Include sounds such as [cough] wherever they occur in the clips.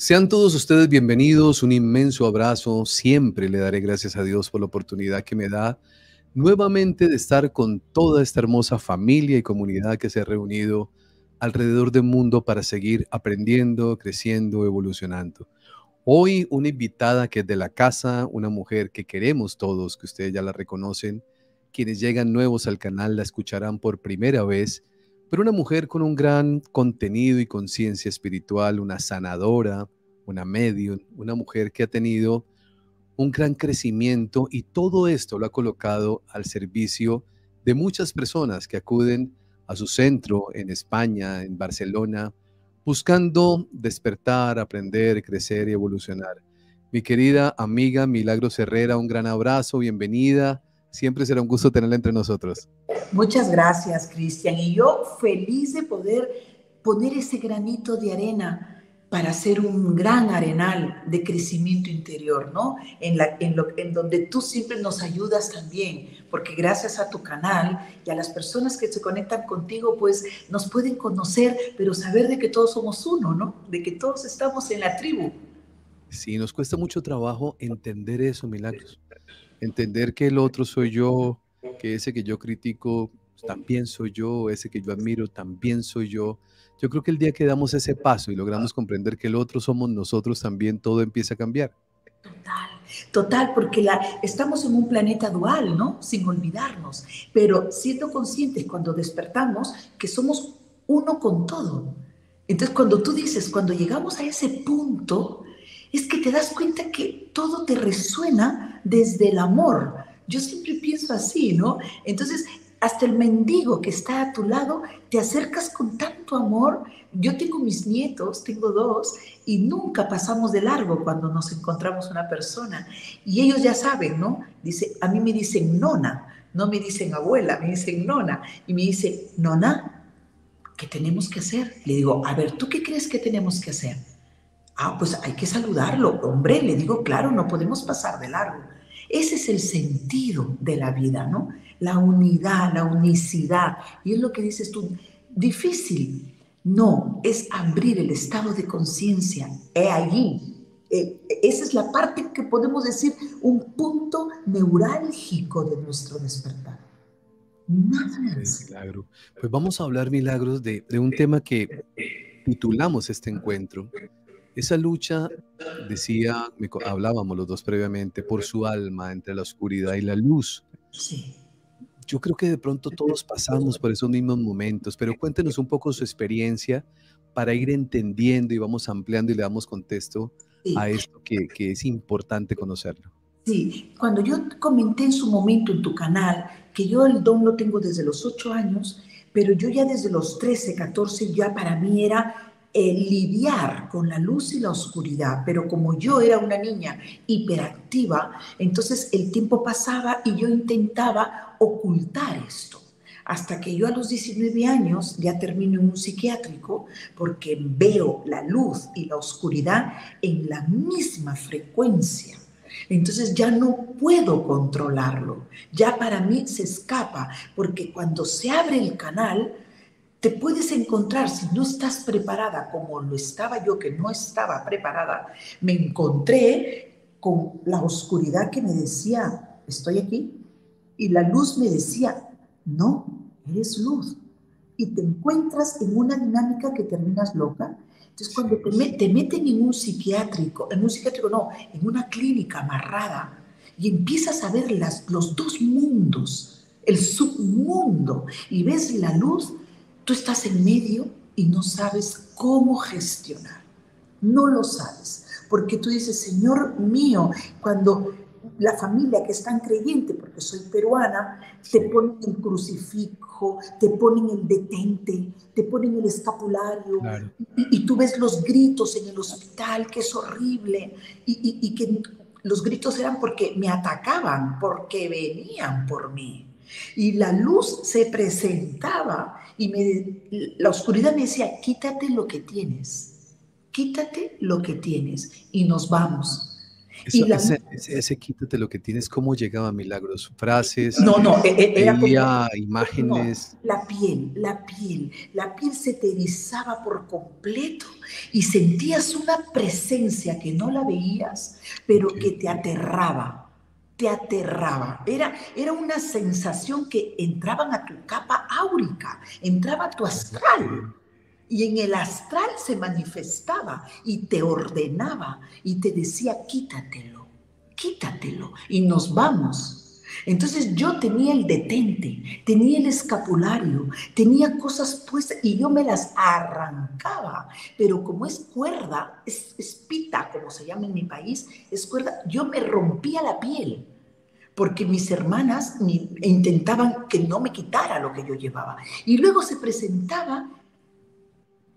Sean todos ustedes bienvenidos, un inmenso abrazo. Siempre le daré gracias a Dios por la oportunidad que me da nuevamente de estar con toda esta hermosa familia y comunidad que se ha reunido alrededor del mundo para seguir aprendiendo, creciendo, evolucionando. Hoy una invitada que es de la casa, una mujer que queremos todos, que ustedes ya la reconocen, quienes llegan nuevos al canal la escucharán por primera vez, pero una mujer con un gran contenido y conciencia espiritual, una sanadora, una medium, una mujer que ha tenido un gran crecimiento y todo esto lo ha colocado al servicio de muchas personas que acuden a su centro en España, en Barcelona, buscando despertar, aprender, crecer y evolucionar. Mi querida amiga Milagros Herrera, un gran abrazo, bienvenida. Siempre será un gusto tenerla entre nosotros. Muchas gracias, Cristian. Y yo feliz de poder poner ese granito de arena para hacer un gran arenal de crecimiento interior, ¿no? En, la, en, lo, en donde tú siempre nos ayudas también, porque gracias a tu canal y a las personas que se conectan contigo, pues nos pueden conocer, pero saber de que todos somos uno, ¿no? De que todos estamos en la tribu. Sí, nos cuesta mucho trabajo entender eso, Milagros. Entender que el otro soy yo, que ese que yo critico también soy yo, ese que yo admiro también soy yo yo creo que el día que damos ese paso y logramos comprender que el otro somos nosotros, también todo empieza a cambiar. Total, total, porque estamos en un planeta dual, ¿no? Sin olvidarnos, pero siendo conscientes cuando despertamos que somos uno con todo. Entonces, cuando tú dices, cuando llegamos a ese punto, es que te das cuenta que todo te resuena desde el amor. Yo siempre pienso así, ¿no? Entonces, hasta el mendigo que está a tu lado, te acercas con tanto amor. Yo tengo mis nietos, tengo dos, y nunca pasamos de largo cuando nos encontramos una persona. Y ellos ya saben, ¿no? Dice, a mí me dicen nona, no me dicen abuela, me dicen nona. Y me dice, nona, ¿qué tenemos que hacer? Le digo, a ver, ¿tú qué crees que tenemos que hacer? Ah, pues hay que saludarlo. Hombre, le digo, claro, no podemos pasar de largo. Ese es el sentido de la vida, ¿no? La unidad, la unicidad. Y es lo que dices tú, difícil. No, es abrir el estado de conciencia. He allí. Eh, esa es la parte que podemos decir un punto neurálgico de nuestro despertar. Nada más. Milagro. Pues vamos a hablar, Milagros, de, de un tema que titulamos este encuentro, esa lucha, decía, hablábamos los dos previamente, por su alma entre la oscuridad y la luz. Sí. Yo creo que de pronto todos pasamos por esos mismos momentos, pero cuéntenos un poco su experiencia para ir entendiendo y vamos ampliando y le damos contexto a esto que, que es importante conocerlo. Sí, cuando yo comenté en su momento en tu canal que yo el don lo tengo desde los 8 años, pero yo ya desde los 13, 14 ya para mí era lidiar con la luz y la oscuridad, pero como yo era una niña hiperactiva, entonces el tiempo pasaba y yo intentaba ocultar esto. Hasta que yo a los 19 años ya termino en un psiquiátrico porque veo la luz y la oscuridad en la misma frecuencia. Entonces ya no puedo controlarlo, ya para mí se escapa, porque cuando se abre el canal, te puedes encontrar, si no estás preparada como lo estaba yo, que no estaba preparada, me encontré con la oscuridad que me decía, estoy aquí, y la luz me decía, no, eres luz. Y te encuentras en una dinámica que terminas loca. Entonces, cuando te, meten en un psiquiátrico, en un psiquiátrico no, en una clínica amarrada, y empiezas a ver las, los dos mundos, el submundo, y ves la luz, Tú estás en medio y no sabes cómo gestionar. No lo sabes. Porque tú dices, Señor mío, cuando la familia que es tan creyente, porque soy peruana, te ponen el crucifijo, te ponen el detente, te ponen el escapulario, y, tú ves los gritos en el hospital, que es horrible, y, y que los gritos eran porque me atacaban, porque venían por mí. Y la luz se presentaba y me, la oscuridad me decía, quítate lo que tienes, quítate lo que tienes y nos vamos. ese, quítate lo que tienes, ¿cómo llegaba Milagros? ¿Frases? No, no, e, e, era imágenes. la piel, la piel, la piel se te erizaba por completo y sentías una presencia que no la veías, pero que te aterraba, te aterraba. Era, era una sensación que entraban a tu capa áurica, entraba a tu astral y en el astral se manifestaba y te ordenaba y te decía, quítatelo, quítatelo y nos vamos. Entonces yo tenía el detente, tenía el escapulario, tenía cosas puestas y yo me las arrancaba, pero como es cuerda, es, es pita, como se llama en mi país, es cuerda, yo me rompía la piel porque mis hermanas intentaban que no me quitara lo que yo llevaba. Y luego se presentaba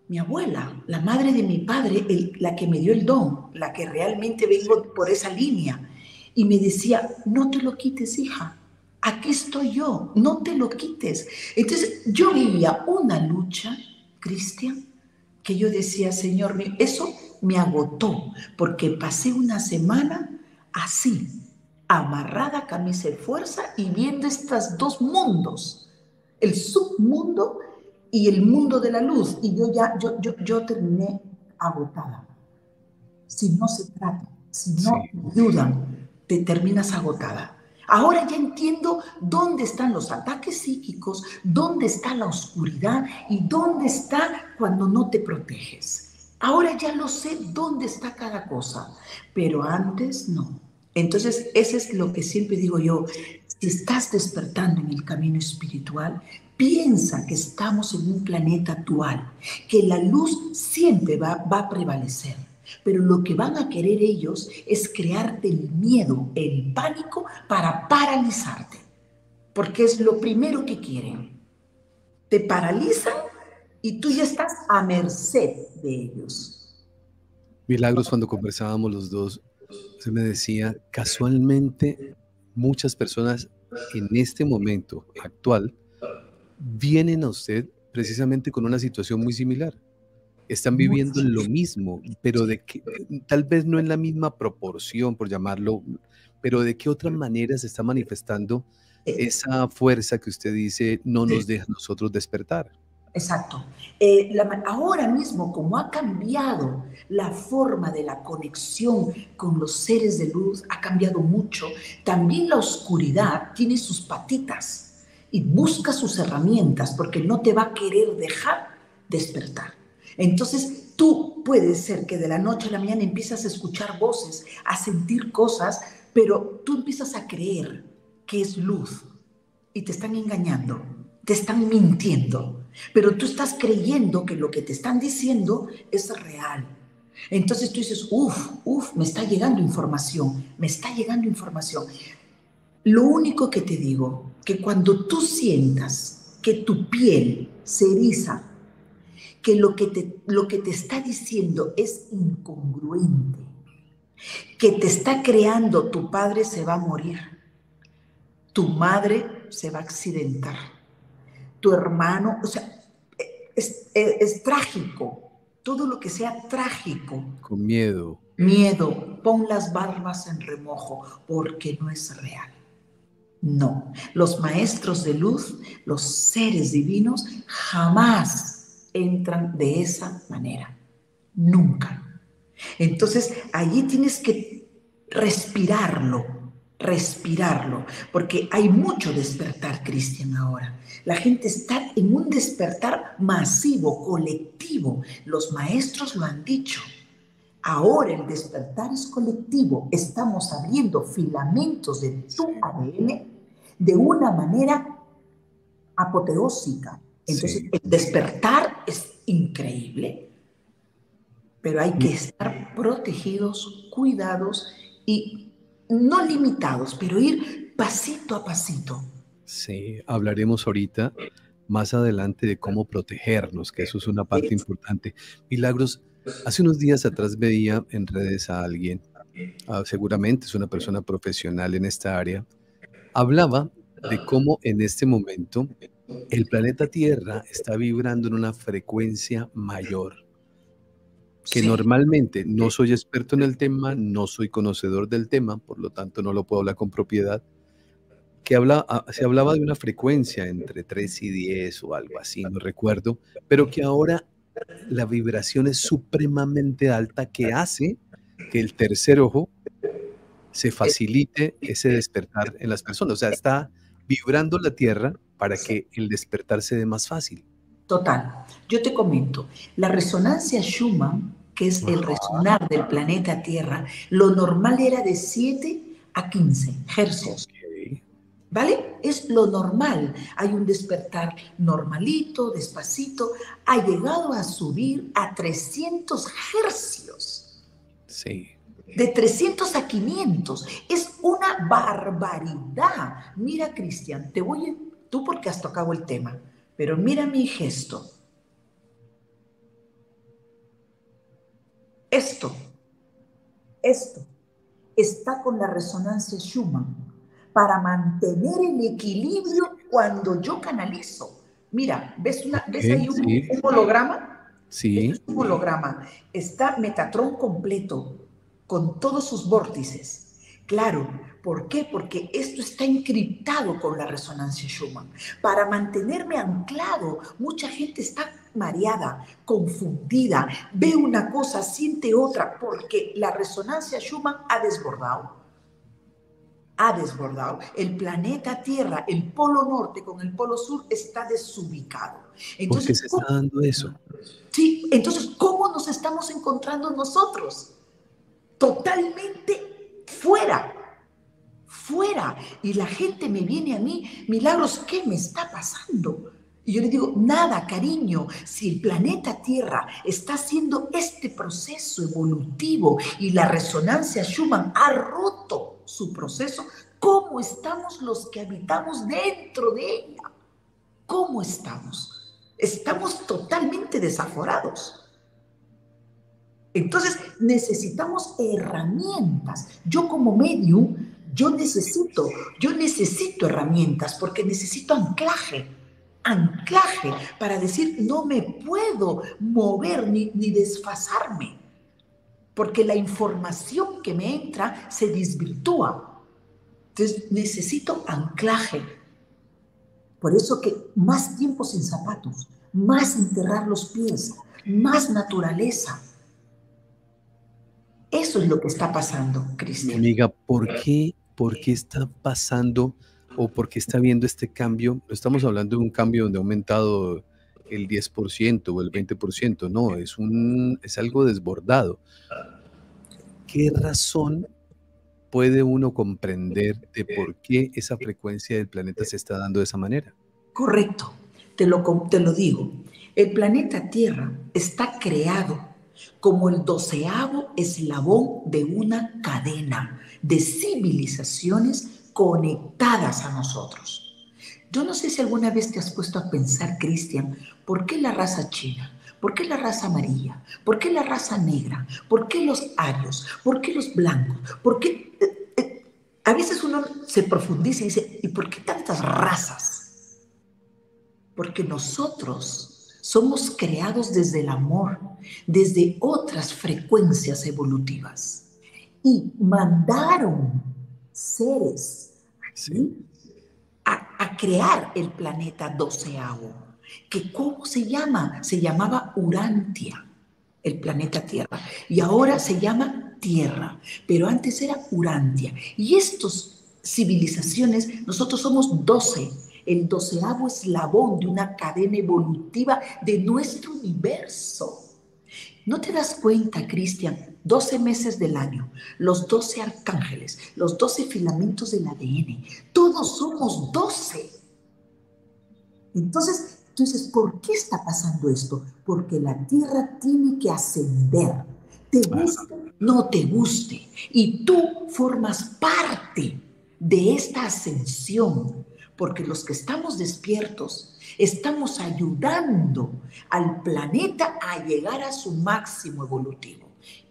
mi abuela, la madre de mi padre, la que me dio el don, la que realmente vengo por esa línea. Y me decía, no te lo quites, hija, aquí estoy yo, no te lo quites. Entonces yo vivía una lucha, Cristian, que yo decía, Señor, eso me agotó, porque pasé una semana así, amarrada camisa de fuerza y viendo estos dos mundos, el submundo y el mundo de la luz. Y yo ya, yo, yo, yo terminé agotada. Si no se trata, si no ayudan, te terminas agotada. Ahora ya entiendo dónde están los ataques psíquicos, dónde está la oscuridad y dónde está cuando no te proteges. Ahora ya lo sé dónde está cada cosa, pero antes no. Entonces, ese es lo que siempre digo yo. Si estás despertando en el camino espiritual, piensa que estamos en un planeta actual, que la luz siempre va, va a prevalecer. Pero lo que van a querer ellos es crearte el miedo, el pánico para paralizarte. Porque es lo primero que quieren. Te paralizan y tú ya estás a merced de ellos. Milagros, cuando conversábamos los dos, se me decía, casualmente muchas personas en este momento actual vienen a usted precisamente con una situación muy similar. Están viviendo lo mismo, pero de que tal vez no en la misma proporción, por llamarlo, pero de qué otra manera se está manifestando eh, esa fuerza que usted dice no nos deja a nosotros despertar. Exacto. Eh, ahora mismo, como ha cambiado la forma de la conexión con los seres de luz, ha cambiado mucho, también la oscuridad tiene sus patitas y busca sus herramientas porque no te va a querer dejar despertar. Entonces tú puedes ser que de la noche a la mañana empiezas a escuchar voces, a sentir cosas, pero tú empiezas a creer que es luz y te están engañando, te están mintiendo, pero tú estás creyendo que lo que te están diciendo es real. Entonces tú dices, uff, uff, me está llegando información, me está llegando información. Lo único que te digo, que cuando tú sientas que tu piel se eriza, que lo que te, lo que te está diciendo es incongruente, que te está creando tu padre se va a morir, tu madre se va a accidentar, tu hermano, o sea, es, es trágico, todo lo que sea trágico. Con miedo. Miedo, pon las barbas en remojo porque no es real. No, los maestros de luz, los seres divinos, jamás entran de esa manera. Nunca. Entonces, allí tienes que respirarlo, respirarlo, porque hay mucho despertar, Cristian, ahora. La gente está en un despertar masivo, colectivo. Los maestros lo han dicho. Ahora el despertar es colectivo. Estamos abriendo filamentos de tu ADN de una manera apoteósica. Entonces, el despertar es increíble, pero hay que estar protegidos, cuidados y no limitados, pero ir pasito a pasito. Sí, hablaremos ahorita más adelante de cómo protegernos, que eso es una parte importante. Milagros, hace unos días atrás veía en redes a alguien, ah, seguramente es una persona profesional en esta área, hablaba de cómo en este momento el planeta Tierra está vibrando en una frecuencia mayor. Que normalmente no soy experto en el tema, no soy conocedor del tema, por lo tanto no lo puedo hablar con propiedad, que habla, ah, se hablaba de una frecuencia entre 3 y 10 o algo así, no recuerdo, pero que ahora la vibración es supremamente alta que hace que el tercer ojo se facilite ese despertar en las personas. O sea, está vibrando la Tierra para que el despertar se dé más fácil. Total. Yo te comento, la resonancia Schumann, que es el resonar del planeta Tierra, lo normal era de 7 a 15 hercios. ¿Vale? Es lo normal. Hay un despertar normalito, despacito. Ha llegado a subir a 300 hercios. Sí. De 300 a 500. Es una barbaridad. Mira, Cristian, te voy a... Tú porque has tocado el tema, pero mira mi gesto. Esto, esto, está con la resonancia Schumann para mantener el equilibrio cuando yo canalizo. Mira, ¿ves, una, ¿ves ahí un, holograma? Sí. Es un holograma. Está Metatron completo, con todos sus vórtices. Claro, ¿por qué? Porque esto está encriptado con la resonancia Schumann. Para mantenerme anclado, mucha gente está mareada, confundida, ve una cosa, siente otra, porque la resonancia Schumann ha desbordado ha desbordado. El planeta Tierra, el polo norte con el polo sur está desubicado. Entonces, ¿Por qué se está dando eso? Sí, entonces, ¿cómo nos estamos encontrando nosotros? Totalmente fuera, fuera. Y la gente me viene a mí, milagros, ¿qué me está pasando? Y yo le digo, nada, cariño, si el planeta Tierra está haciendo este proceso evolutivo y la resonancia Schumann ha roto su proceso, ¿cómo estamos los que habitamos dentro de ella? ¿Cómo estamos? Estamos totalmente desaforados. Entonces necesitamos herramientas. Yo como medium, yo necesito, yo necesito herramientas porque necesito anclaje anclaje para decir, no me puedo mover ni, ni desfasarme, porque la información que me entra se desvirtúa. Entonces necesito anclaje. Por eso que más tiempo sin zapatos, más enterrar los pies, más naturaleza. Eso es lo que está pasando, Cristian. Amiga, ¿por qué, ¿por qué está pasando? o porque está viendo este cambio, no estamos hablando de un cambio donde ha aumentado el 10% o el 20%, no, es, un, es algo desbordado. ¿Qué razón puede uno comprender de por qué esa frecuencia del planeta se está dando de esa manera? Correcto, te lo, te lo digo. El planeta Tierra está creado como el doceavo eslabón de una cadena de civilizaciones conectadas a nosotros. Yo no sé si alguna vez te has puesto a pensar, Cristian, ¿por qué la raza china? ¿Por qué la raza amarilla? ¿Por qué la raza negra? ¿Por qué los arios? ¿Por qué los blancos? ¿Por qué? Eh, eh, a veces uno se profundiza y dice, ¿y por qué tantas razas? Porque nosotros somos creados desde el amor, desde otras frecuencias evolutivas. Y mandaron seres a, crear el planeta doceavo. ¿Que ¿Cómo se llama? Se llamaba Urantia, el planeta Tierra. Y ahora se llama Tierra, pero antes era Urantia. Y estas civilizaciones, nosotros somos doce, el doceavo eslabón de una cadena evolutiva de nuestro universo. ¿No te das cuenta, Cristian, 12 meses del año, los 12 arcángeles, los 12 filamentos del ADN, todos somos 12. Entonces, tú dices, ¿por qué está pasando esto? Porque la Tierra tiene que ascender. Te guste, no te guste. Y tú formas parte de esta ascensión, porque los que estamos despiertos estamos ayudando al planeta a llegar a su máximo evolutivo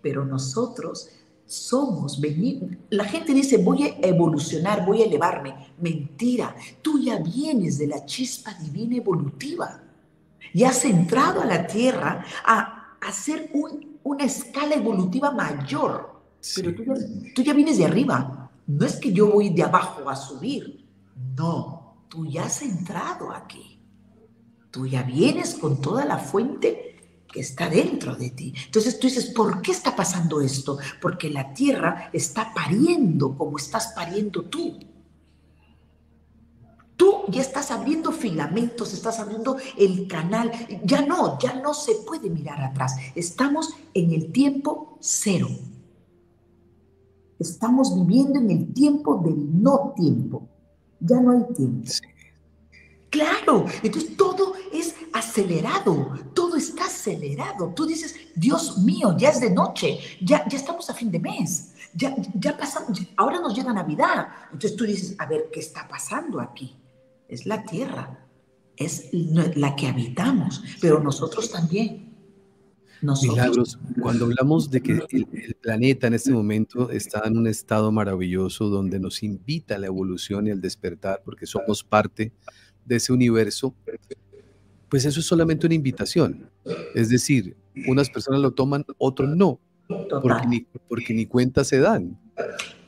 pero nosotros somos. La gente dice, voy a evolucionar, voy a elevarme. Mentira, tú ya vienes de la chispa divina evolutiva. Y has entrado a la tierra a hacer una escala evolutiva mayor. Pero tú ya, tú ya vienes de arriba. No es que yo voy de abajo a subir. No, tú ya has entrado aquí. Tú ya vienes con toda la fuente que está dentro de ti. Entonces tú dices, ¿por qué está pasando esto? Porque la tierra está pariendo como estás pariendo tú. Tú ya estás abriendo filamentos, estás abriendo el canal. Ya no, ya no se puede mirar atrás. Estamos en el tiempo cero. Estamos viviendo en el tiempo del no tiempo. Ya no hay tiempo. Claro, entonces todo es acelerado, todo está acelerado. Tú dices, Dios mío, ya es de noche, ya, ya estamos a fin de mes, ya, ya pasamos, ahora nos llega Navidad. Entonces tú dices, a ver, ¿qué está pasando aquí? Es la tierra, es la que habitamos, pero nosotros también. Milagros, cuando hablamos de que el, el, planeta en este momento está en un estado maravilloso donde nos invita a la evolución y al despertar, porque somos parte de ese universo, pues eso es solamente una invitación. Es decir, unas personas lo toman, otros no, porque ni, porque ni cuenta se dan.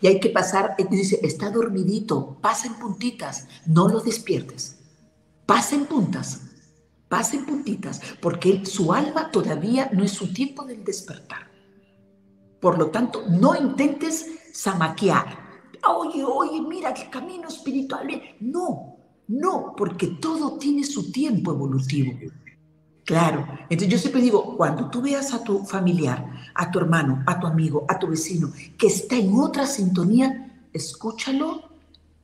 Y hay que pasar, dice, está dormidito, pasa en puntitas, no lo despiertes, pasa en puntas, pasa en puntitas, porque su alma todavía no es su tiempo del despertar. Por lo tanto, no intentes zamaquear. Oye, oye, mira el camino espiritual. No, no, porque todo tiene su tiempo evolutivo. Claro, entonces yo siempre digo, cuando tú veas a tu familiar, a tu hermano, a tu amigo, a tu vecino, que está en otra sintonía, escúchalo,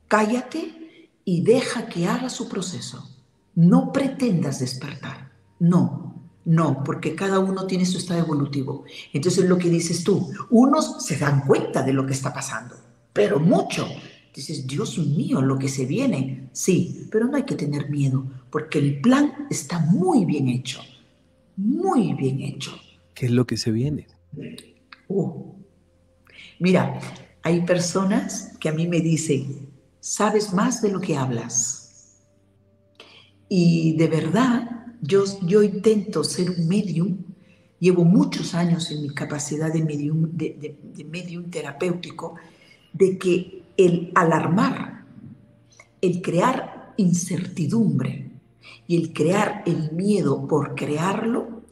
cállate y deja que haga su proceso. No pretendas despertar, no, no, porque cada uno tiene su estado evolutivo. Entonces lo que dices tú, unos se dan cuenta de lo que está pasando, pero mucho, Dices, Dios mío, lo que se viene. Sí, pero no hay que tener miedo, porque el plan está muy bien hecho. Muy bien hecho. ¿Qué es lo que se viene? Uh. Mira, hay personas que a mí me dicen, sabes más de lo que hablas. Y de verdad, yo, yo intento ser un medium. Llevo muchos años en mi capacidad de medium, de, de medium terapéutico, de que el alarmar, el crear incertidumbre y el crear el miedo por crearlo,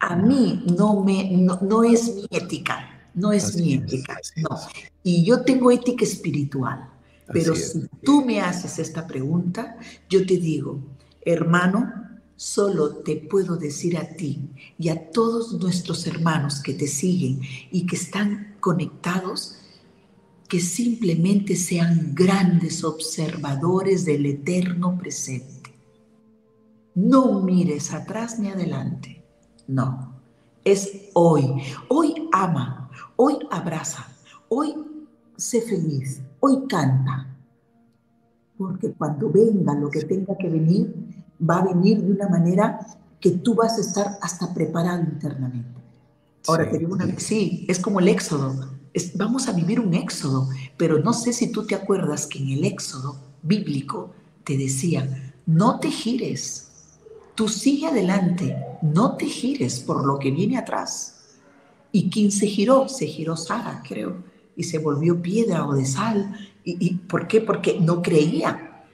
a mí no, me, no, es mi ética, no es mi ética, no. Y yo tengo ética espiritual, pero si tú me haces esta pregunta, yo te digo, hermano, solo te puedo decir a ti y a todos nuestros hermanos que te siguen y que están conectados, que simplemente sean grandes observadores del eterno presente. No mires atrás ni adelante. No, es hoy. Hoy ama, hoy abraza, hoy sé feliz, hoy canta. Porque cuando venga lo que tenga que venir, va a venir de una manera que tú vas a estar hasta preparado internamente. Ahora te digo una sí, es como el éxodo vamos a vivir un éxodo, pero no sé si tú te acuerdas que en el éxodo bíblico te decía, no te gires, tú sigue adelante, no te gires por lo que viene atrás. ¿Y quién se giró? Se giró Sara, creo, y se volvió piedra o de sal. ¿Y, por qué? Porque no creía.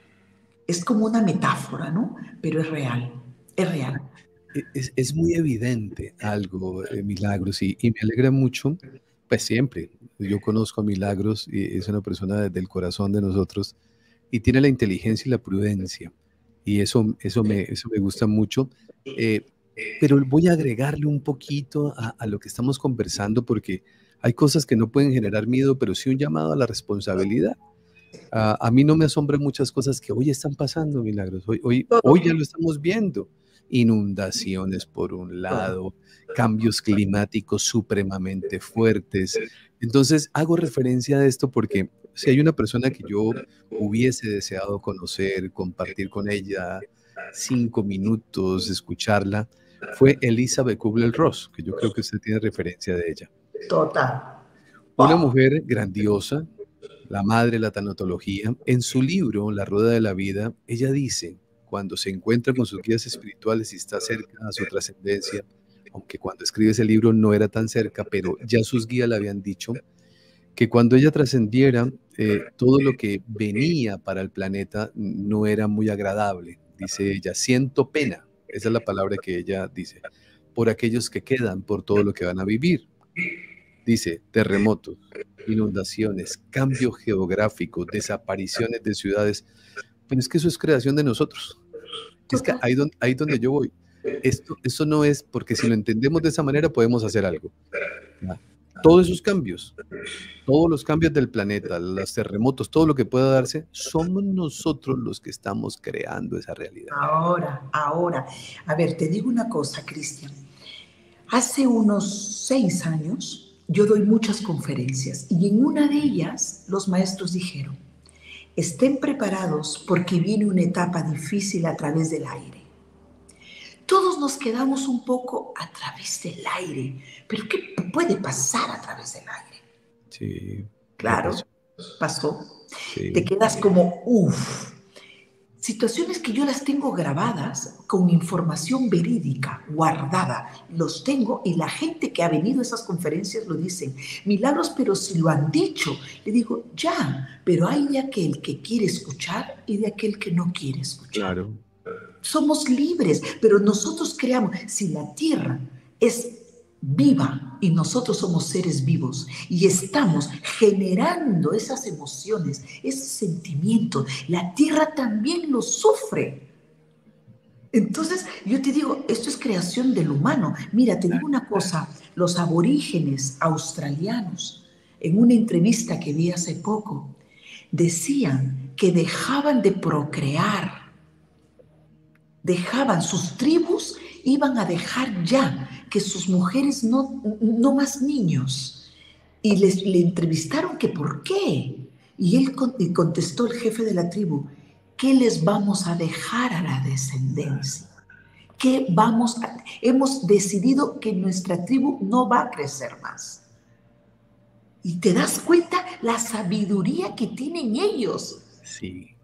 Es como una metáfora, ¿no? Pero es real, es real. Es, muy evidente algo, eh, Milagros, y, y me alegra mucho pues siempre. Yo conozco a Milagros y es una persona desde el corazón de nosotros y tiene la inteligencia y la prudencia. Y eso, eso, me, eso me gusta mucho. Eh, pero voy a agregarle un poquito a, lo que estamos conversando porque hay cosas que no pueden generar miedo, pero sí un llamado a la responsabilidad. a mí no me asombran muchas cosas que hoy están pasando, Milagros. Hoy, hoy, hoy ya lo estamos viendo. Inundaciones por un lado, cambios climáticos supremamente fuertes. Entonces, hago referencia a esto porque si hay una persona que yo hubiese deseado conocer, compartir con ella cinco minutos, escucharla, fue Elizabeth Kubler-Ross, que yo creo que usted tiene referencia de ella. Total. Una mujer grandiosa, la madre de la tanatología. En su libro, La Rueda de la Vida, ella dice, cuando se encuentra con sus guías espirituales y está cerca a su trascendencia, aunque cuando escribe ese libro no era tan cerca, pero ya sus guías le habían dicho que cuando ella trascendiera, eh, todo lo que venía para el planeta no era muy agradable. Dice ella, siento pena, esa es la palabra que ella dice, por aquellos que quedan, por todo lo que van a vivir. Dice, terremotos, inundaciones, cambio geográfico, desapariciones de ciudades. Pero es que eso es creación de nosotros. Es que ahí donde, ahí donde yo voy. Esto, eso no es porque si lo entendemos de esa manera podemos hacer algo. Todos esos cambios, todos los cambios del planeta, los terremotos, todo lo que pueda darse, somos nosotros los que estamos creando esa realidad. Ahora, ahora. A ver, te digo una cosa, Cristian. Hace unos seis años yo doy muchas conferencias y en una de ellas los maestros dijeron, estén preparados porque viene una etapa difícil a través del aire todos nos quedamos un poco a través del aire. Pero ¿qué puede pasar a través del aire? Sí. Claro, pasó. Te quedas como, uff. Situaciones que yo las tengo grabadas con información verídica, guardada. Los tengo y la gente que ha venido a esas conferencias lo dicen. Milagros, pero si lo han dicho. Le digo, ya, pero hay de aquel que quiere escuchar y de aquel que no quiere escuchar. Claro somos libres, pero nosotros creamos, si la tierra es viva y nosotros somos seres vivos y estamos generando esas emociones, ese sentimiento, la tierra también lo sufre. Entonces, yo te digo, esto es creación del humano. Mira, te digo una cosa, los aborígenes australianos, en una entrevista que vi hace poco, decían que dejaban de procrear dejaban sus tribus, iban a dejar ya que sus mujeres no, no más niños. Y les, le entrevistaron que por qué. Y él contestó el jefe de la tribu, ¿qué les vamos a dejar a la descendencia? ¿Qué vamos a, hemos decidido que nuestra tribu no va a crecer más. Y te das cuenta la sabiduría que tienen ellos. Sí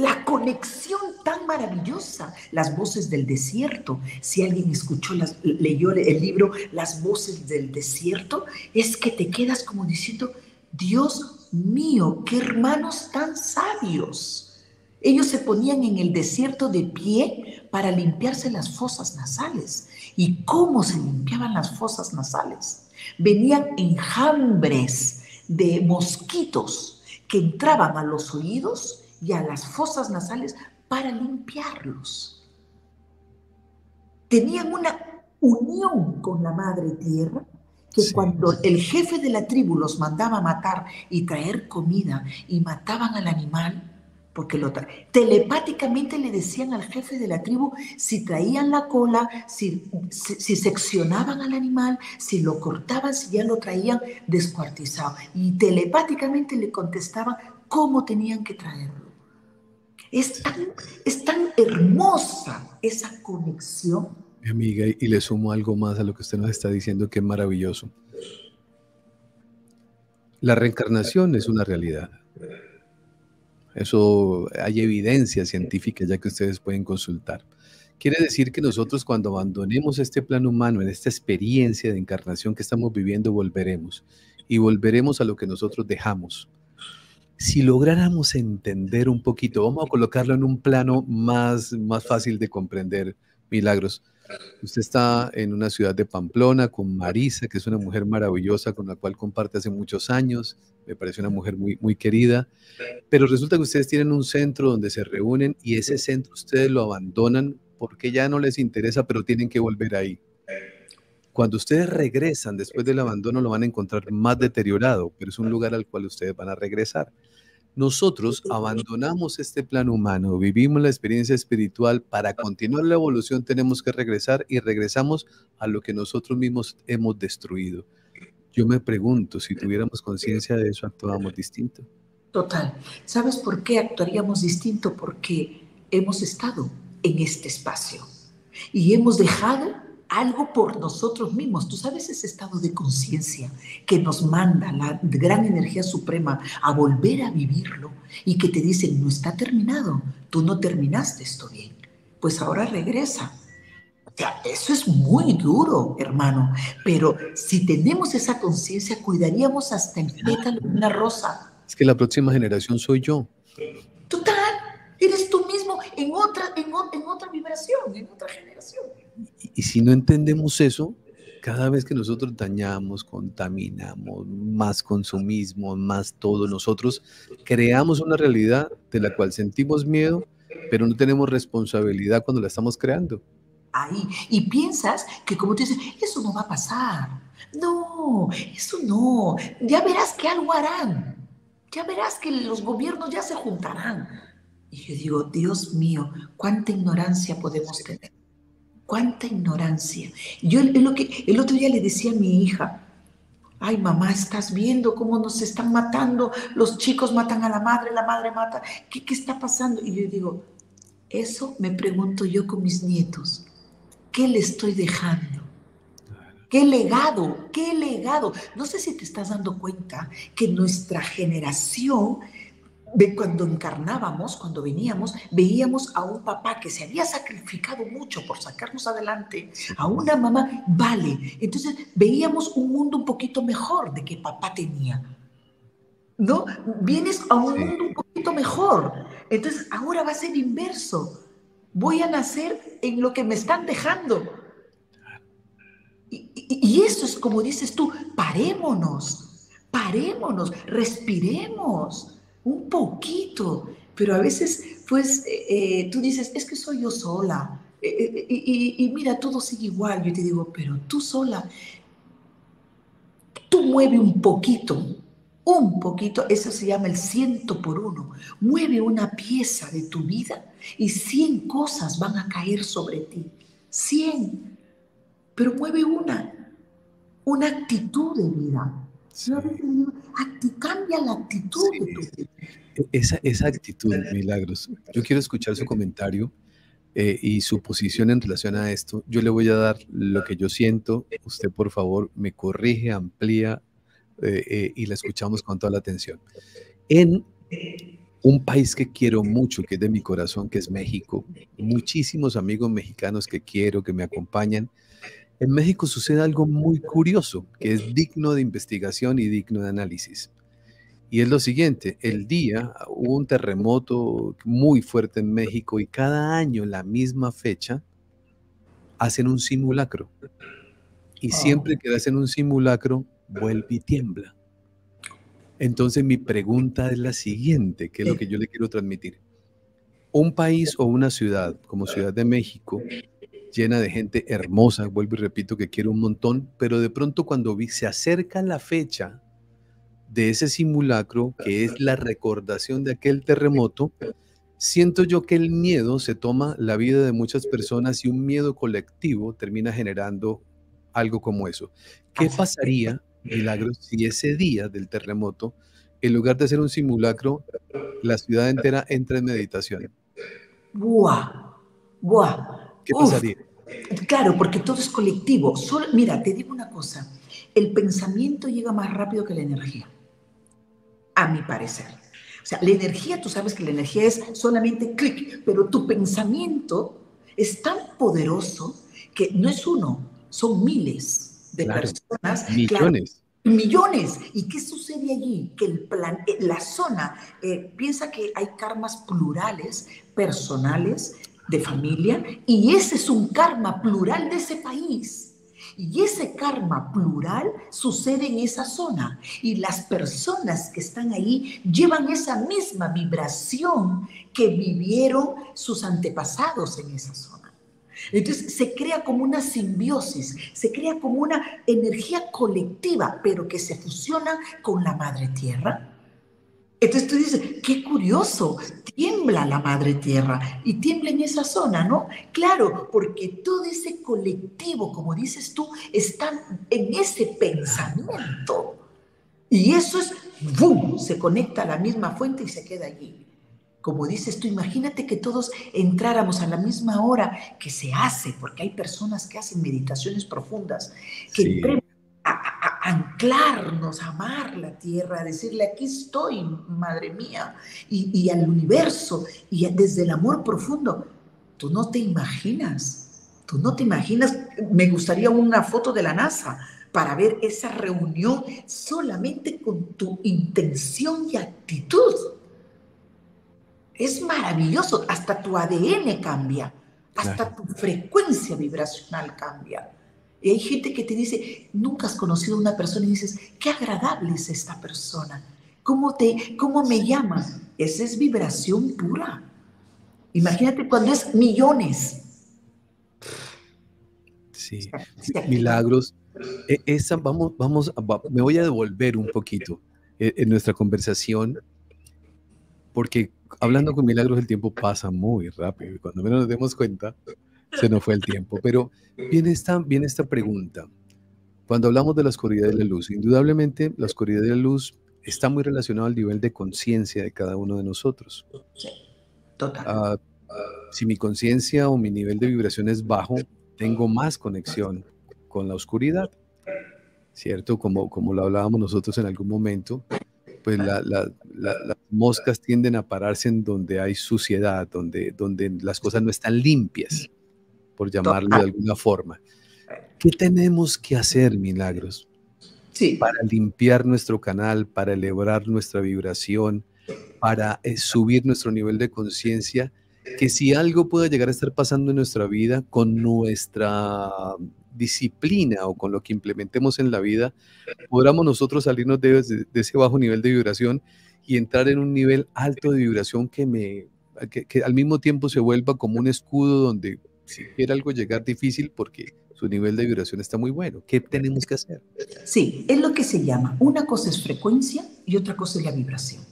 la conexión tan maravillosa, las voces del desierto. Si alguien escuchó, las, leyó el libro Las voces del desierto, es que te quedas como diciendo, Dios mío, qué hermanos tan sabios. Ellos se ponían en el desierto de pie para limpiarse las fosas nasales. ¿Y cómo se limpiaban las fosas nasales? Venían enjambres de mosquitos que entraban a los oídos y a las fosas nasales para limpiarlos. Tenían una unión con la madre tierra que cuando el jefe de la tribu los mandaba matar y traer comida y mataban al animal, porque lo telepáticamente le decían al jefe de la tribu si traían la cola, si, si, seccionaban al animal, si lo cortaban, si ya lo traían descuartizado. Y telepáticamente le contestaban cómo tenían que traerlo. Es tan, hermosa esa conexión. Mi amiga, y le sumo algo más a lo que usted nos está diciendo, que es maravilloso. La reencarnación es una realidad. Eso hay evidencia científica ya que ustedes pueden consultar. Quiere decir que nosotros cuando abandonemos este plano humano, en esta experiencia de encarnación que estamos viviendo, volveremos. Y volveremos a lo que nosotros dejamos si lográramos entender un poquito, vamos a colocarlo en un plano más, más fácil de comprender, Milagros. Usted está en una ciudad de Pamplona con Marisa, que es una mujer maravillosa con la cual comparte hace muchos años. Me parece una mujer muy, muy querida. Pero resulta que ustedes tienen un centro donde se reúnen y ese centro ustedes lo abandonan porque ya no les interesa, pero tienen que volver ahí. Cuando ustedes regresan después del abandono lo van a encontrar más deteriorado, pero es un lugar al cual ustedes van a regresar. Nosotros abandonamos este plano humano, vivimos la experiencia espiritual, para continuar la evolución tenemos que regresar y regresamos a lo que nosotros mismos hemos destruido. Yo me pregunto, si tuviéramos conciencia de eso, actuábamos distinto. Total. ¿Sabes por qué actuaríamos distinto? Porque hemos estado en este espacio y hemos dejado algo por nosotros mismos. Tú sabes ese estado de conciencia que nos manda la gran energía suprema a volver a vivirlo y que te dice, no está terminado, tú no terminaste esto bien, pues ahora regresa. O sea, eso es muy duro, hermano. Pero si tenemos esa conciencia, cuidaríamos hasta el pétalo de una rosa. Es que la próxima generación soy yo. Total, eres tú mismo en otra, en, otra vibración, en otra generación. Y si no entendemos eso, cada vez que nosotros dañamos, contaminamos, más consumismo, más todo, nosotros creamos una realidad de la cual sentimos miedo, pero no tenemos responsabilidad cuando la estamos creando. Ahí, y piensas que como te dices, eso no va a pasar. No, eso no. Ya verás que algo harán. Ya verás que los gobiernos ya se juntarán. Y yo digo, Dios mío, cuánta ignorancia podemos tener cuánta ignorancia. Yo lo que, el otro día le decía a mi hija, ay mamá, estás viendo cómo nos están matando, los chicos matan a la madre, la madre mata, ¿qué, qué está pasando? Y yo digo, eso me pregunto yo con mis nietos, ¿qué le estoy dejando? ¿Qué legado? ¿Qué legado? No sé si te estás dando cuenta que nuestra generación cuando encarnábamos, cuando veníamos, veíamos a un papá que se había sacrificado mucho por sacarnos adelante, a una mamá, vale. Entonces veíamos un mundo un poquito mejor de que papá tenía. ¿No? Vienes a un mundo un poquito mejor. Entonces ahora va a ser inverso. Voy a nacer en lo que me están dejando. Y, y eso es como dices tú, parémonos, parémonos, respiremos un poquito, pero a veces, pues, eh, eh, tú dices, es que soy yo sola, eh, y, mira, todo sigue igual, yo te digo, pero tú sola, tú mueve un poquito, un poquito, eso se llama el ciento por uno, mueve una pieza de tu vida y cien cosas van a caer sobre ti, cien, pero mueve una, una actitud de vida, cambia la actitud e, Esa, esa actitud, Milagros. Yo quiero escuchar su comentario eh, y su posición en relación a esto. Yo le voy a dar lo que yo siento. Usted, por favor, me corrige, amplía eh, eh, y la escuchamos con toda la atención. En un país que quiero mucho, que es de mi corazón, que es México, muchísimos amigos mexicanos que quiero, que me acompañan, en México sucede algo muy curioso, que es digno de investigación y digno de análisis. Y es lo siguiente, el día hubo un terremoto muy fuerte en México y cada año, en la misma fecha, hacen un simulacro. Y siempre que hacen un simulacro, vuelve y tiembla. Entonces mi pregunta es la siguiente, que es lo que yo le quiero transmitir. Un país o una ciudad como Ciudad de México llena de gente hermosa, vuelvo y repito que quiero un montón, pero de pronto cuando vi, se acerca la fecha de ese simulacro, que es la recordación de aquel terremoto, siento yo que el miedo se toma la vida de muchas personas y un miedo colectivo termina generando algo como eso. ¿Qué pasaría, Milagros, si ese día del terremoto, en lugar de hacer un simulacro, la ciudad entera entra en meditación? ¡Buah! ¡Buah! ¿Qué pasaría? Claro, porque todo es colectivo. mira, te digo una cosa, el pensamiento llega más rápido que la energía, a mi parecer. O sea, la energía, tú sabes que la energía es solamente clic, pero tu pensamiento es tan poderoso que no es uno, son miles de personas. Millones. millones. ¿Y qué sucede allí? Que el plan, eh, la zona eh, piensa que hay karmas plurales, personales, de familia y ese es un karma plural de ese país. Y ese karma plural sucede en esa zona. Y las personas que están ahí llevan esa misma vibración que vivieron sus antepasados en esa zona. Entonces se crea como una simbiosis, se crea como una energía colectiva, pero que se fusiona con la madre tierra entonces tú dices, qué curioso, tiembla la madre tierra y tiembla en esa zona, ¿no? Claro, porque todo ese colectivo, como dices tú, está en ese pensamiento. Y eso es, ¡bum!, se conecta a la misma fuente y se queda allí. Como dices tú, imagínate que todos entráramos a la misma hora que se hace, porque hay personas que hacen meditaciones profundas, que entremos anclarnos, amar la tierra, decirle, aquí estoy, madre mía, y, al universo, y desde el amor profundo. Tú no te imaginas, Tú no te imaginas, me gustaría una foto de la NASA para ver esa reunión solamente con tu intención y actitud. Es maravilloso, hasta tu ADN cambia, hasta tu frecuencia vibracional cambia. Y hay gente que te dice, nunca has conocido a una persona y dices, qué agradable es esta persona. ¿Cómo, te, cómo me llamas? Esa es vibración pura. Imagínate cuando es millones. Sí, milagros. E, esa, vamos, vamos, me voy a devolver un poquito eh, en nuestra conversación, porque hablando con milagros el tiempo pasa muy rápido cuando menos nos demos cuenta, se nos fue el tiempo. Pero viene esta, viene esta pregunta. Cuando hablamos de la oscuridad y la luz, indudablemente la oscuridad y la luz está muy relacionado al nivel de conciencia de cada uno de nosotros. Sí, total. Ah, si mi conciencia o mi nivel de vibración es bajo, tengo más conexión con la oscuridad, ¿cierto? Como, como lo hablábamos nosotros en algún momento, pues las moscas tienden a pararse en donde hay suciedad, donde, donde las cosas no están limpias, por llamarlo de alguna forma. ¿Qué tenemos que hacer, milagros? Para limpiar nuestro canal, para elevar nuestra vibración, para eh, subir nuestro nivel de conciencia, que si algo puede llegar a estar pasando en nuestra vida con nuestra disciplina o con lo que implementemos en la vida, podamos nosotros salirnos de, ese bajo nivel de vibración y entrar en un nivel alto de vibración que me que, al mismo tiempo se vuelva como un escudo donde si quiere algo llegar difícil porque su nivel de vibración está muy bueno. ¿Qué tenemos que hacer? Sí, es lo que se llama. Una cosa es frecuencia y otra cosa es la vibración.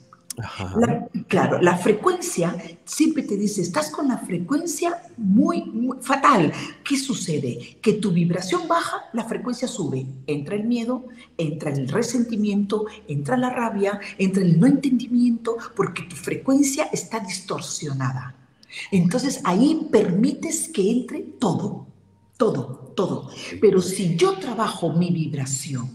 claro, la frecuencia siempre te dice, estás con la frecuencia muy, muy, fatal. ¿Qué sucede? Que tu vibración baja, la frecuencia sube. Entra el miedo, entra el resentimiento, entra la rabia, entra el no entendimiento, porque tu frecuencia está distorsionada. Entonces ahí permites que entre todo todo, todo. Pero si yo trabajo mi vibración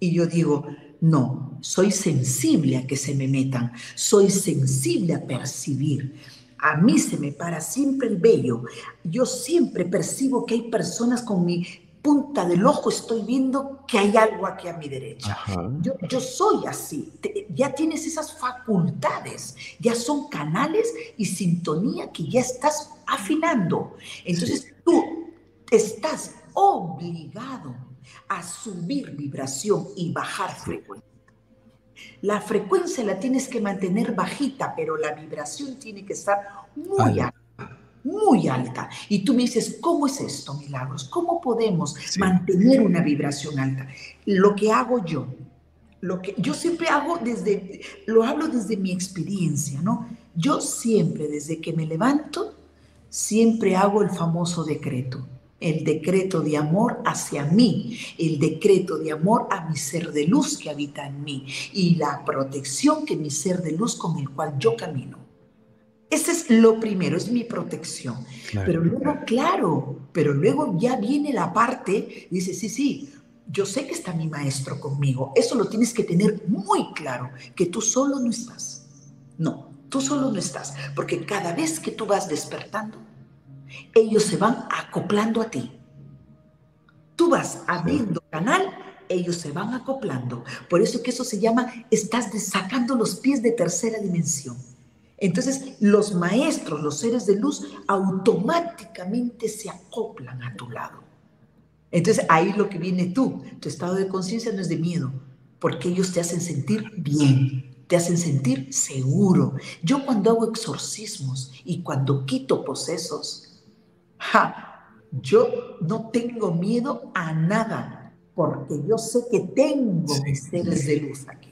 y yo digo, no, soy sensible a que se me metan, soy sensible a percibir. A mí se me para siempre el vello. Yo siempre percibo que hay personas con mi punta del ojo, estoy viendo que hay algo aquí a mi derecha. Yo, yo, soy así. ya tienes esas facultades, ya son canales y sintonía que ya estás afinando. Entonces tú estás obligado a subir vibración y bajar frecuencia. La frecuencia la tienes que mantener bajita, pero la vibración tiene que estar muy alta, muy alta. Y tú me dices, ¿cómo es esto, Milagros? ¿Cómo podemos mantener una vibración alta? Lo que hago yo, lo que yo siempre hago desde, lo hablo desde mi experiencia, ¿no? Yo siempre, desde que me levanto, siempre hago el famoso decreto el decreto de amor hacia mí, el decreto de amor a mi ser de luz que habita en mí y la protección que mi ser de luz con el cual yo camino. Ese es lo primero, es mi protección. Pero luego, claro, pero luego ya viene la parte, dice, sí, sí, yo sé que está mi maestro conmigo. Eso lo tienes que tener muy claro, que tú solo no estás. No, tú solo no estás, porque cada vez que tú vas despertando, ellos se van acoplando a ti. Tú vas abriendo canal, ellos se van acoplando. Por eso que eso se llama, estás sacando los pies de tercera dimensión. Entonces, los maestros, los seres de luz, automáticamente se acoplan a tu lado. Entonces, ahí lo que viene tú, tu estado de conciencia no es de miedo, porque ellos te hacen sentir bien, te hacen sentir seguro. Yo cuando hago exorcismos y cuando quito posesos, yo no tengo miedo a nada, porque yo sé que tengo mis seres de luz aquí.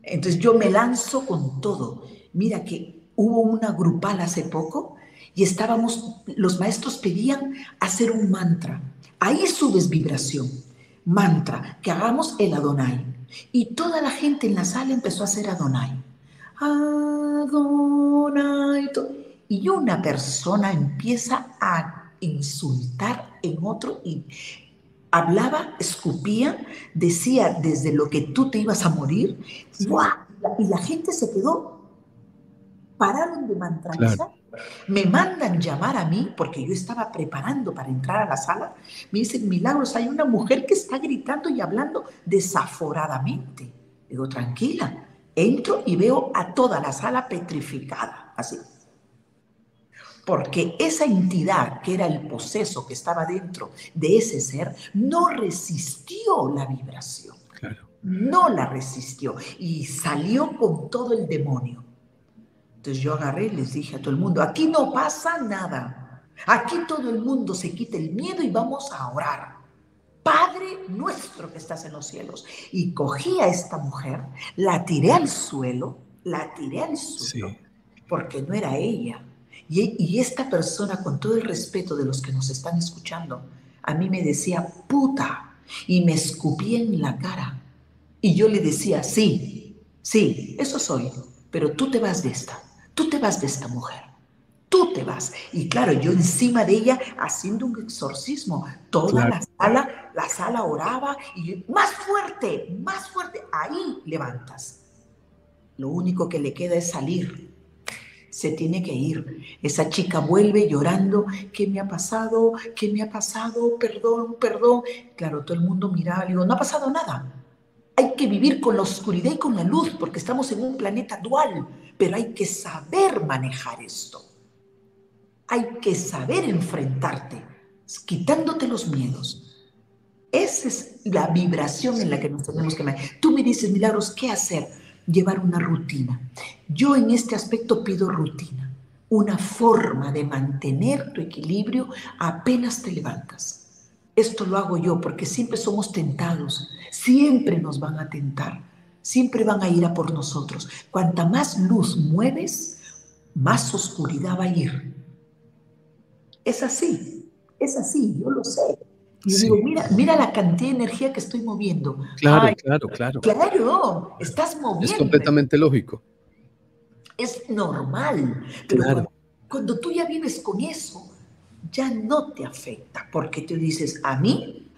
Entonces yo me lanzo con todo. Mira que hubo una grupal hace poco y estábamos, los maestros pedían hacer un mantra. Ahí subes vibración. Mantra, que hagamos el Adonai. Y toda la gente en la sala empezó a hacer Adonai. Adonai y una persona empieza a insultar en otro y hablaba, escupía, decía desde lo que tú te ibas a morir, y la gente se quedó, pararon de mantralizar Me mandan llamar a mí porque yo estaba preparando para entrar a la sala. Me dicen, Milagros, hay una mujer que está gritando y hablando desaforadamente. Digo, tranquila. Entro y veo a toda la sala petrificada, así. Porque esa entidad que era el poseso que estaba dentro de ese ser no resistió la vibración. No la resistió y salió con todo el demonio. Entonces yo agarré y les dije a todo el mundo, aquí no pasa nada. Aquí todo el mundo se quita el miedo y vamos a orar. Padre nuestro que estás en los cielos. Y cogí a esta mujer, la tiré al suelo, la tiré al suelo, porque no era ella. Y, y esta persona, con todo el respeto de los que nos están escuchando, a mí me decía, puta, y me escupía en la cara. Y yo le decía, sí, sí, eso soy, pero tú te vas de esta tú te vas de esta mujer, tú te vas. Y claro, yo encima de ella haciendo un exorcismo, toda la sala, la sala oraba y más fuerte, más fuerte, ahí levantas. Lo único que le queda es salir. Se tiene que ir. Esa chica vuelve llorando, ¿qué me ha pasado? ¿Qué me ha pasado? Perdón, perdón. Claro, todo el mundo miraba y digo, no ha pasado nada. Hay que vivir con la oscuridad y con la luz porque estamos en un planeta dual pero hay que saber manejar esto. Hay que saber enfrentarte, quitándote los miedos. Esa es la vibración en la que nos tenemos que manejar. Tú me dices, Milagros, ¿qué hacer? Llevar una rutina. Yo en este aspecto pido rutina, una forma de mantener tu equilibrio apenas te levantas. Esto lo hago yo porque siempre somos tentados, siempre nos van a tentar siempre van a ir a por nosotros. Cuanta más luz mueves, más oscuridad va a ir. Es así, es así, yo lo sé. Y digo, mira, mira la cantidad de energía que estoy moviendo. Claro, claro, claro. Claro, estás moviendo. Es completamente lógico. Es normal. claro. cuando, tú ya vives con eso, ya no te afecta, porque tú dices, a mí,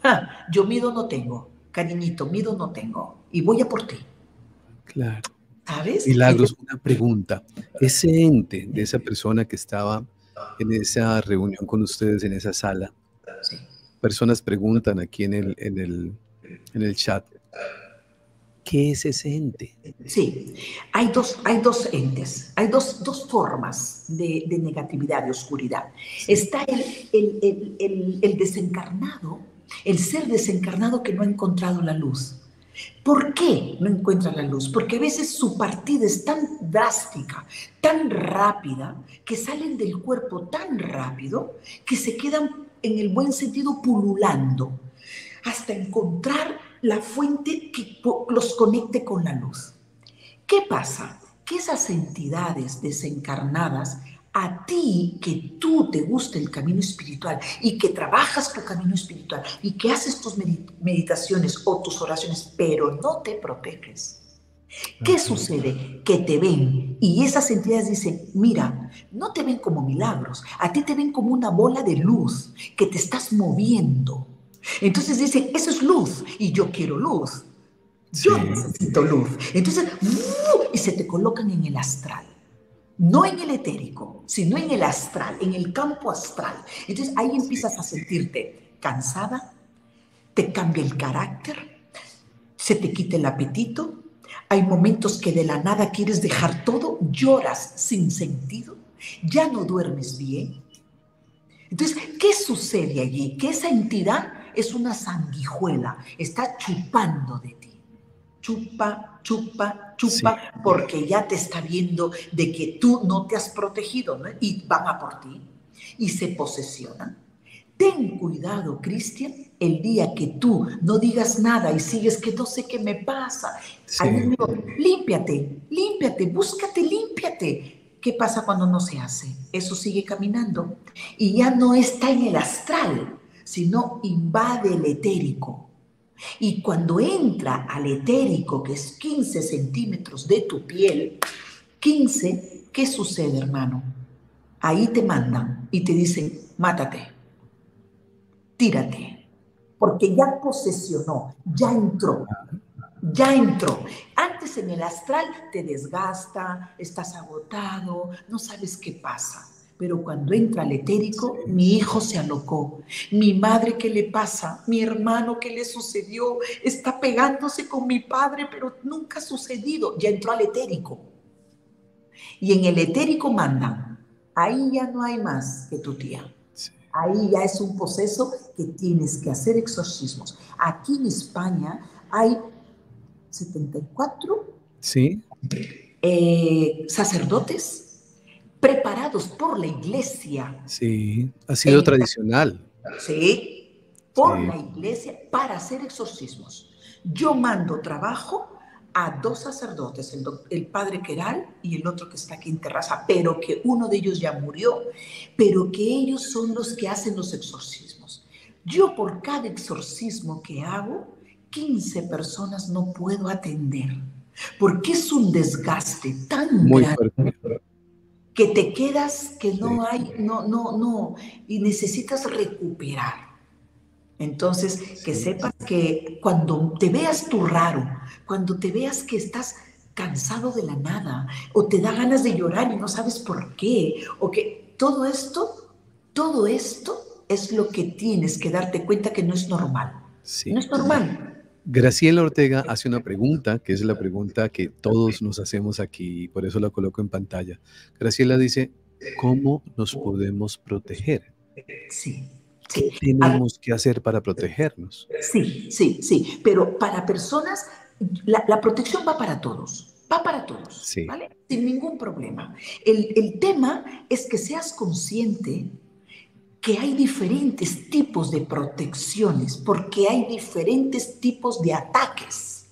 yo mido no tengo, cariñito, mido no tengo, y voy a por ti. Claro. ¿Sabes? Milagros, una pregunta. Ese ente de esa persona que estaba en esa reunión con ustedes en esa sala, personas preguntan aquí en el, en el, en el chat, ¿qué es ese ente? Sí, hay dos, hay dos entes, hay dos, dos formas de, de, negatividad, de oscuridad. Está el, el, el, el desencarnado, el ser desencarnado que no ha encontrado la luz. ¿Por qué no encuentra la luz? Porque a veces su partida es tan drástica, tan rápida, que salen del cuerpo tan rápido que se quedan en el buen sentido pululando hasta encontrar la fuente que los conecte con la luz. ¿Qué pasa? Que esas entidades desencarnadas a ti que tú te gusta el camino espiritual y que trabajas tu camino espiritual y que haces tus meditaciones o tus oraciones, pero no te proteges. ¿Qué sucede? Que te ven y esas entidades dicen, mira, no te ven como milagros, a ti te ven como una bola de luz que te estás moviendo. Entonces dicen, eso es luz y yo quiero luz. Yo necesito luz. Entonces, y se te colocan en el astral no en el etérico, sino en el astral, en el campo astral. Entonces ahí empiezas a sentirte cansada, te cambia el carácter, se te quita el apetito, hay momentos que de la nada quieres dejar todo, lloras sin sentido, ya no duermes bien. Entonces, ¿qué sucede allí? Que esa entidad es una sanguijuela, está chupando de ti chupa, chupa, chupa, porque ya te está viendo de que tú no te has protegido ¿no? y van a por ti y se posesionan. Ten cuidado, Cristian, el día que tú no digas nada y sigues que no sé qué me pasa. Sí. límpiate, límpiate, búscate, límpiate. ¿Qué pasa cuando no se hace? Eso sigue caminando y ya no está en el astral, sino invade el etérico y cuando entra al etérico, que es 15 centímetros de tu piel, 15, ¿qué sucede, hermano? Ahí te mandan y te dicen, mátate, tírate, porque ya posesionó, ya entró, ya entró. Antes en el astral te desgasta, estás agotado, no sabes qué pasa. Pero cuando entra al etérico, mi hijo se alocó. Mi madre, ¿qué le pasa? Mi hermano, ¿qué le sucedió? Está pegándose con mi padre, pero nunca ha sucedido. Ya entró al etérico. Y en el etérico mandan. Ahí ya no hay más que tu tía. Ahí ya es un proceso que tienes que hacer exorcismos. Aquí en España hay 74 ¿Sí? Eh, sacerdotes preparados por la iglesia. Sí, ha sido tradicional. Sí, por la iglesia para hacer exorcismos. Yo mando trabajo a dos sacerdotes, el, padre Queral y el otro que está aquí en Terraza, pero que uno de ellos ya murió, pero que ellos son los que hacen los exorcismos. Yo por cada exorcismo que hago, 15 personas no puedo atender, porque es un desgaste tan grande que te quedas que no hay, no, no, no, y necesitas recuperar. Entonces, que sepas que cuando te veas tú raro, cuando te veas que estás cansado de la nada, o te da ganas de llorar y no sabes por qué, o que todo esto, todo esto es lo que tienes que darte cuenta que no es normal. No es normal. Graciela Ortega [laughs] hace una pregunta, que es la pregunta que todos nos hacemos aquí, y por eso la coloco en pantalla. Graciela dice, ¿cómo nos podemos proteger? Sí. ¿Qué tenemos que hacer para protegernos? Sí, sí, sí, pero para personas, la, protección va para todos, va para todos, sí. ¿vale? Sin ningún problema. El, el tema es que seas consciente que hay diferentes tipos de protecciones, porque hay diferentes tipos de ataques.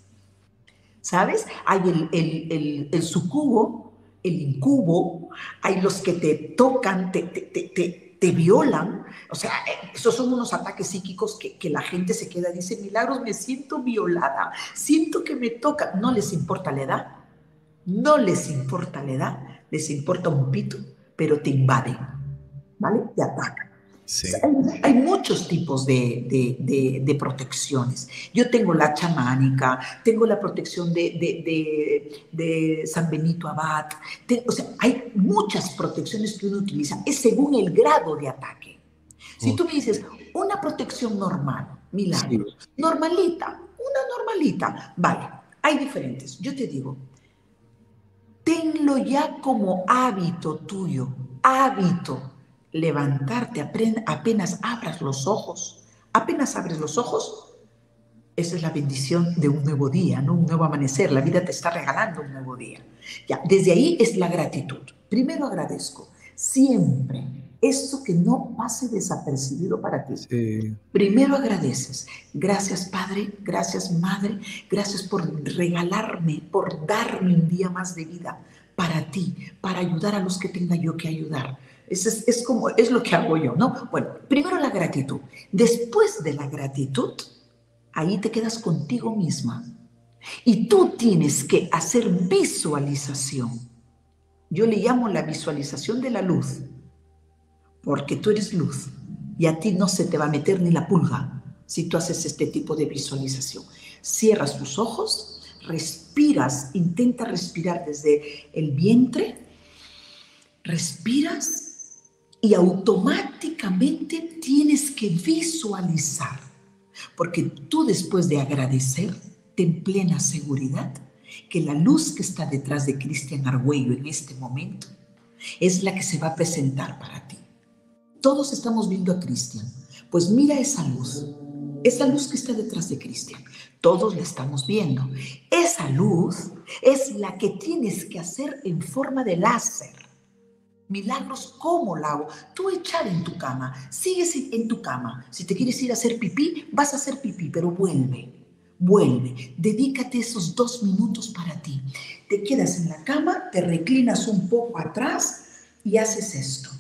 ¿Sabes? Hay el, el, el, el sucubo, el incubo, hay los que te tocan, te, te, te, te violan. O sea, eh, esos son unos ataques psíquicos que, que, la gente se queda, dice, milagros, me siento violada, siento que me toca. No les importa la edad, no les importa la edad, les importa un pito, pero te invaden, ¿vale? Te atacan hay, muchos tipos de, protecciones. Yo tengo la chamánica, tengo la protección de, San Benito Abad. o sea, hay muchas protecciones que uno utiliza. Es según el grado de ataque. Si tú me dices, una protección normal, milagro, normalita, una normalita, vale, hay diferentes. Yo te digo, tenlo ya como hábito tuyo, hábito levantarte apenas abras los ojos. Apenas abres los ojos, esa es la bendición de un nuevo día, ¿no? un nuevo amanecer. La vida te está regalando un nuevo día. Ya, desde ahí es la gratitud. Primero agradezco siempre esto que no pase desapercibido para ti. Primero agradeces. Gracias Padre, gracias Madre, gracias por regalarme, por darme un día más de vida para ti, para ayudar a los que tenga yo que ayudar. Es, es, como, es lo que hago yo, ¿no? Bueno, primero la gratitud. Después de la gratitud, ahí te quedas contigo misma. Y tú tienes que hacer visualización. Yo le llamo la visualización de la luz, porque tú eres luz y a ti no se te va a meter ni la pulga si tú haces este tipo de visualización. Cierras tus ojos, respiras, intenta respirar desde el vientre, respiras y automáticamente tienes que visualizar, porque tú después de agradecer, ten plena seguridad que la luz que está detrás de Cristian Argüello en este momento es la que se va a presentar para ti. Todos estamos viendo a Cristian, pues mira esa luz, esa luz que está detrás de Cristian. Todos la estamos viendo. Esa luz es la que tienes que hacer en forma de láser Milagros, ¿cómo la hago? Tú echada en tu cama, sigues en tu cama. Si te quieres ir a hacer pipí, vas a hacer pipí, pero vuelve, vuelve. Dedícate esos dos minutos para ti. Te quedas en la cama, te reclinas un poco atrás y haces esto.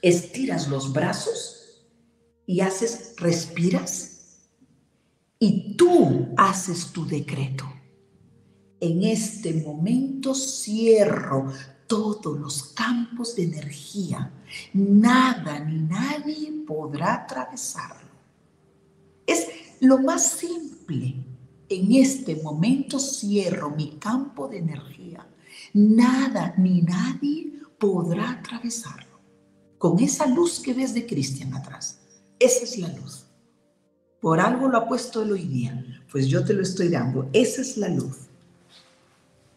Estiras los brazos y haces, respiras y tú haces tu decreto. En este momento cierro todos los campos de energía. Nada ni nadie podrá atravesarlo. Es lo más simple. En este momento cierro mi campo de energía. Nada ni nadie podrá atravesarlo. con esa luz que ves de Cristian atrás. Esa es la luz. Por algo lo ha puesto él hoy día. Pues yo te lo estoy dando. Esa es la luz.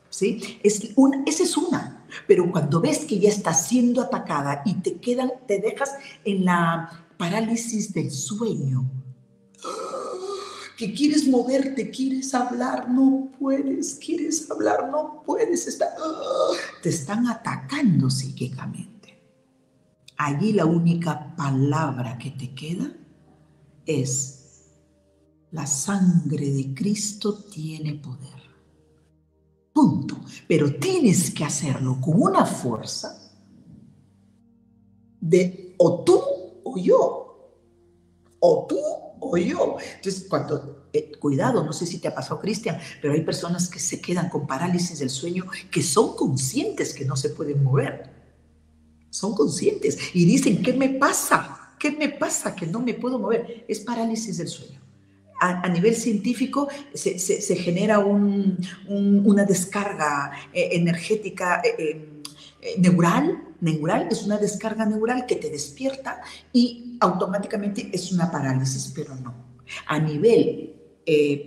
¿Sí? Es una, esa es una. Pero cuando ves que ya está siendo atacada y te quedan, te dejas en la parálisis del sueño, que quieres moverte, quieres hablar, no puedes, quieres hablar, no puedes, te están atacando psíquicamente. Allí la única palabra que te queda es, la sangre de Cristo tiene poder. Punto. Pero tienes que hacerlo con una fuerza de o tú o yo. O tú o yo. Entonces, cuando, eh, cuidado, no sé si te ha pasado, Cristian, pero hay personas que se quedan con parálisis del sueño que son conscientes que no se pueden mover. Son conscientes y dicen, ¿qué me pasa? ¿Qué me pasa que no me puedo mover? Es parálisis del sueño a, nivel científico se, genera una descarga eh, energética eh, eh, neural, neural, es una descarga neural que te despierta y automáticamente es una parálisis, pero no. A nivel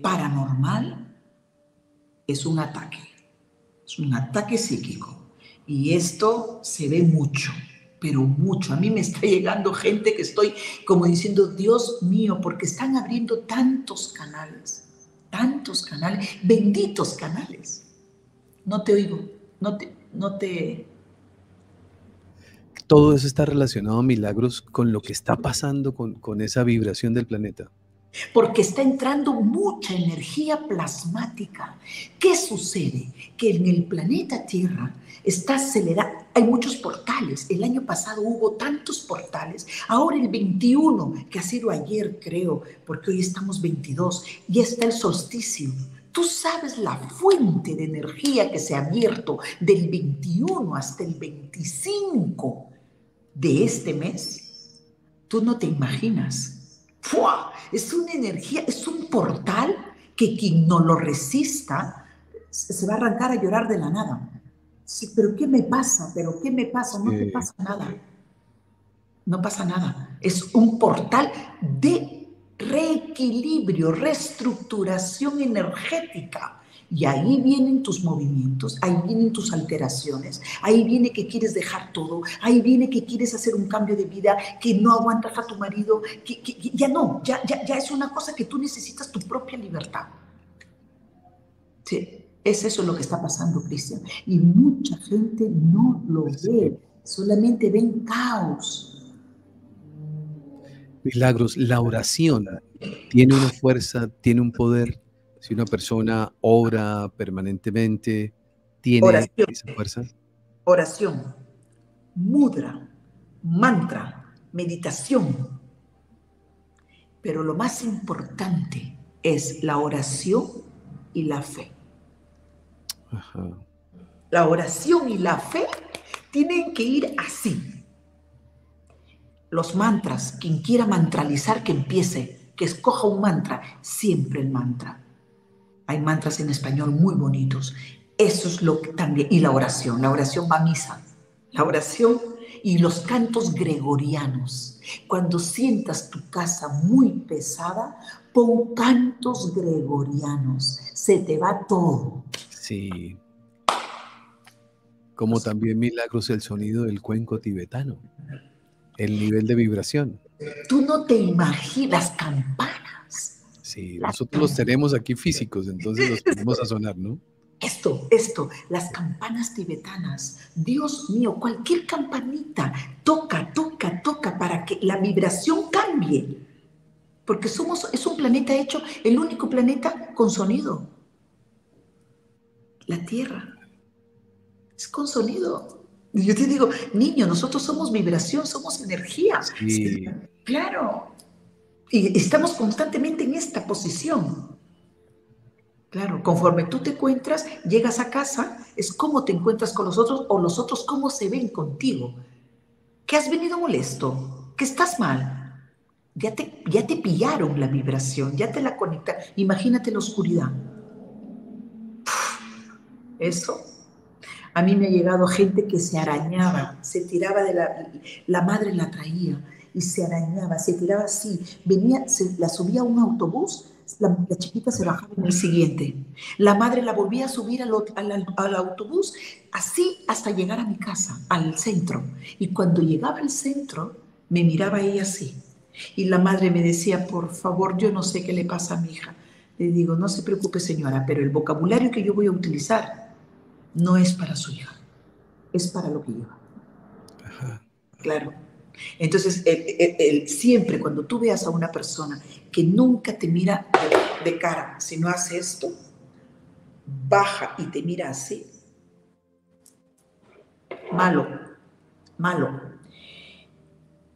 paranormal es un ataque, es un ataque psíquico y esto se ve mucho pero mucho. A mí me está llegando gente que estoy como diciendo, Dios mío, porque están abriendo tantos canales, tantos canales, benditos canales. No te oigo, no te, no te... Todo eso está relacionado, milagros, con lo que está pasando con, con esa vibración del planeta. Porque está entrando mucha energía plasmática. ¿Qué sucede? Que en el planeta Tierra está acelerado. Hay muchos portales. El año pasado hubo tantos portales. Ahora el 21, que ha sido ayer, creo, porque hoy estamos 22, ya está el solsticio. Tú sabes la fuente de energía que se ha abierto del 21 hasta el 25 de este mes. Tú no te imaginas. Es una energía, es un portal que quien no lo resista se va a arrancar a llorar de la nada. Sí, pero ¿qué me pasa? ¿Pero qué me pasa? No te pasa nada. No pasa nada. Es un portal de reequilibrio, reestructuración energética. Y ahí vienen tus movimientos, ahí vienen tus alteraciones, ahí viene que quieres dejar todo, ahí viene que quieres hacer un cambio de vida, que no aguantas a tu marido, que, ya no, ya, ya, ya es una cosa que tú necesitas tu propia libertad. Sí. Es eso lo que está pasando, Cristian. Y mucha gente no lo ve, solamente ven caos. Milagros, la oración tiene una fuerza, tiene un poder. Si una persona ora permanentemente, tiene esa fuerza. Oración, mudra, mantra, meditación. Pero lo más importante es la oración y la fe. La oración y la fe tienen que ir así. Los mantras, quien quiera mantralizar, que empiece, que escoja un mantra, siempre el mantra. Hay mantras en español muy bonitos. Eso es lo que también. Y la oración, la oración va a misa. La oración y los cantos gregorianos. Cuando sientas tu casa muy pesada, pon cantos gregorianos. Se te va todo. Sí. Como también milagros el sonido del cuenco tibetano, el nivel de vibración. Tú no te imaginas campanas. Sí, nosotros los tenemos aquí físicos, entonces los ponemos a sonar, ¿no? Esto, esto, las campanas tibetanas. Dios mío, cualquier campanita, toca, toca, toca para que la vibración cambie. Porque somos, es un planeta hecho, el único planeta con sonido la tierra. Es con sonido. Yo te digo, niño, nosotros somos vibración, somos energía. Claro. Y estamos constantemente en esta posición. Claro, conforme tú te encuentras, llegas a casa, es cómo te encuentras con los otros o los otros cómo se ven contigo. ¿Qué has venido molesto? ¿Que estás mal? Ya te, ya te pillaron la vibración, ya te la conectaron. Imagínate la oscuridad. Eso. A mí me ha llegado gente que se arañaba, se tiraba de la, la madre la traía y se arañaba, se tiraba así, venía, se, la subía a un autobús, la, chiquita se bajaba en el siguiente, la madre la volvía a subir al autobús, así hasta llegar a mi casa, al centro. Y cuando llegaba al centro, me miraba ella así. Y la madre me decía, por favor, yo no sé qué le pasa a mi hija. Le digo, no se preocupe señora, pero el vocabulario que yo voy a utilizar no es para su hija, es para lo que lleva. Claro. Entonces, siempre cuando tú veas a una persona que nunca te mira de, cara, si no hace esto, baja y te mira así, malo, malo.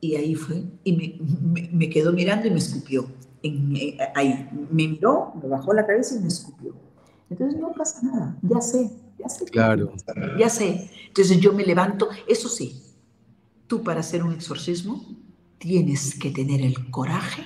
Y ahí fue, y me, me quedó mirando y me escupió ahí me miró, me bajó la cabeza y me escupió. Entonces no pasa nada, ya sé, ya sé. Claro. Ya sé. Entonces yo me levanto, eso sí, tú para hacer un exorcismo tienes que tener el coraje,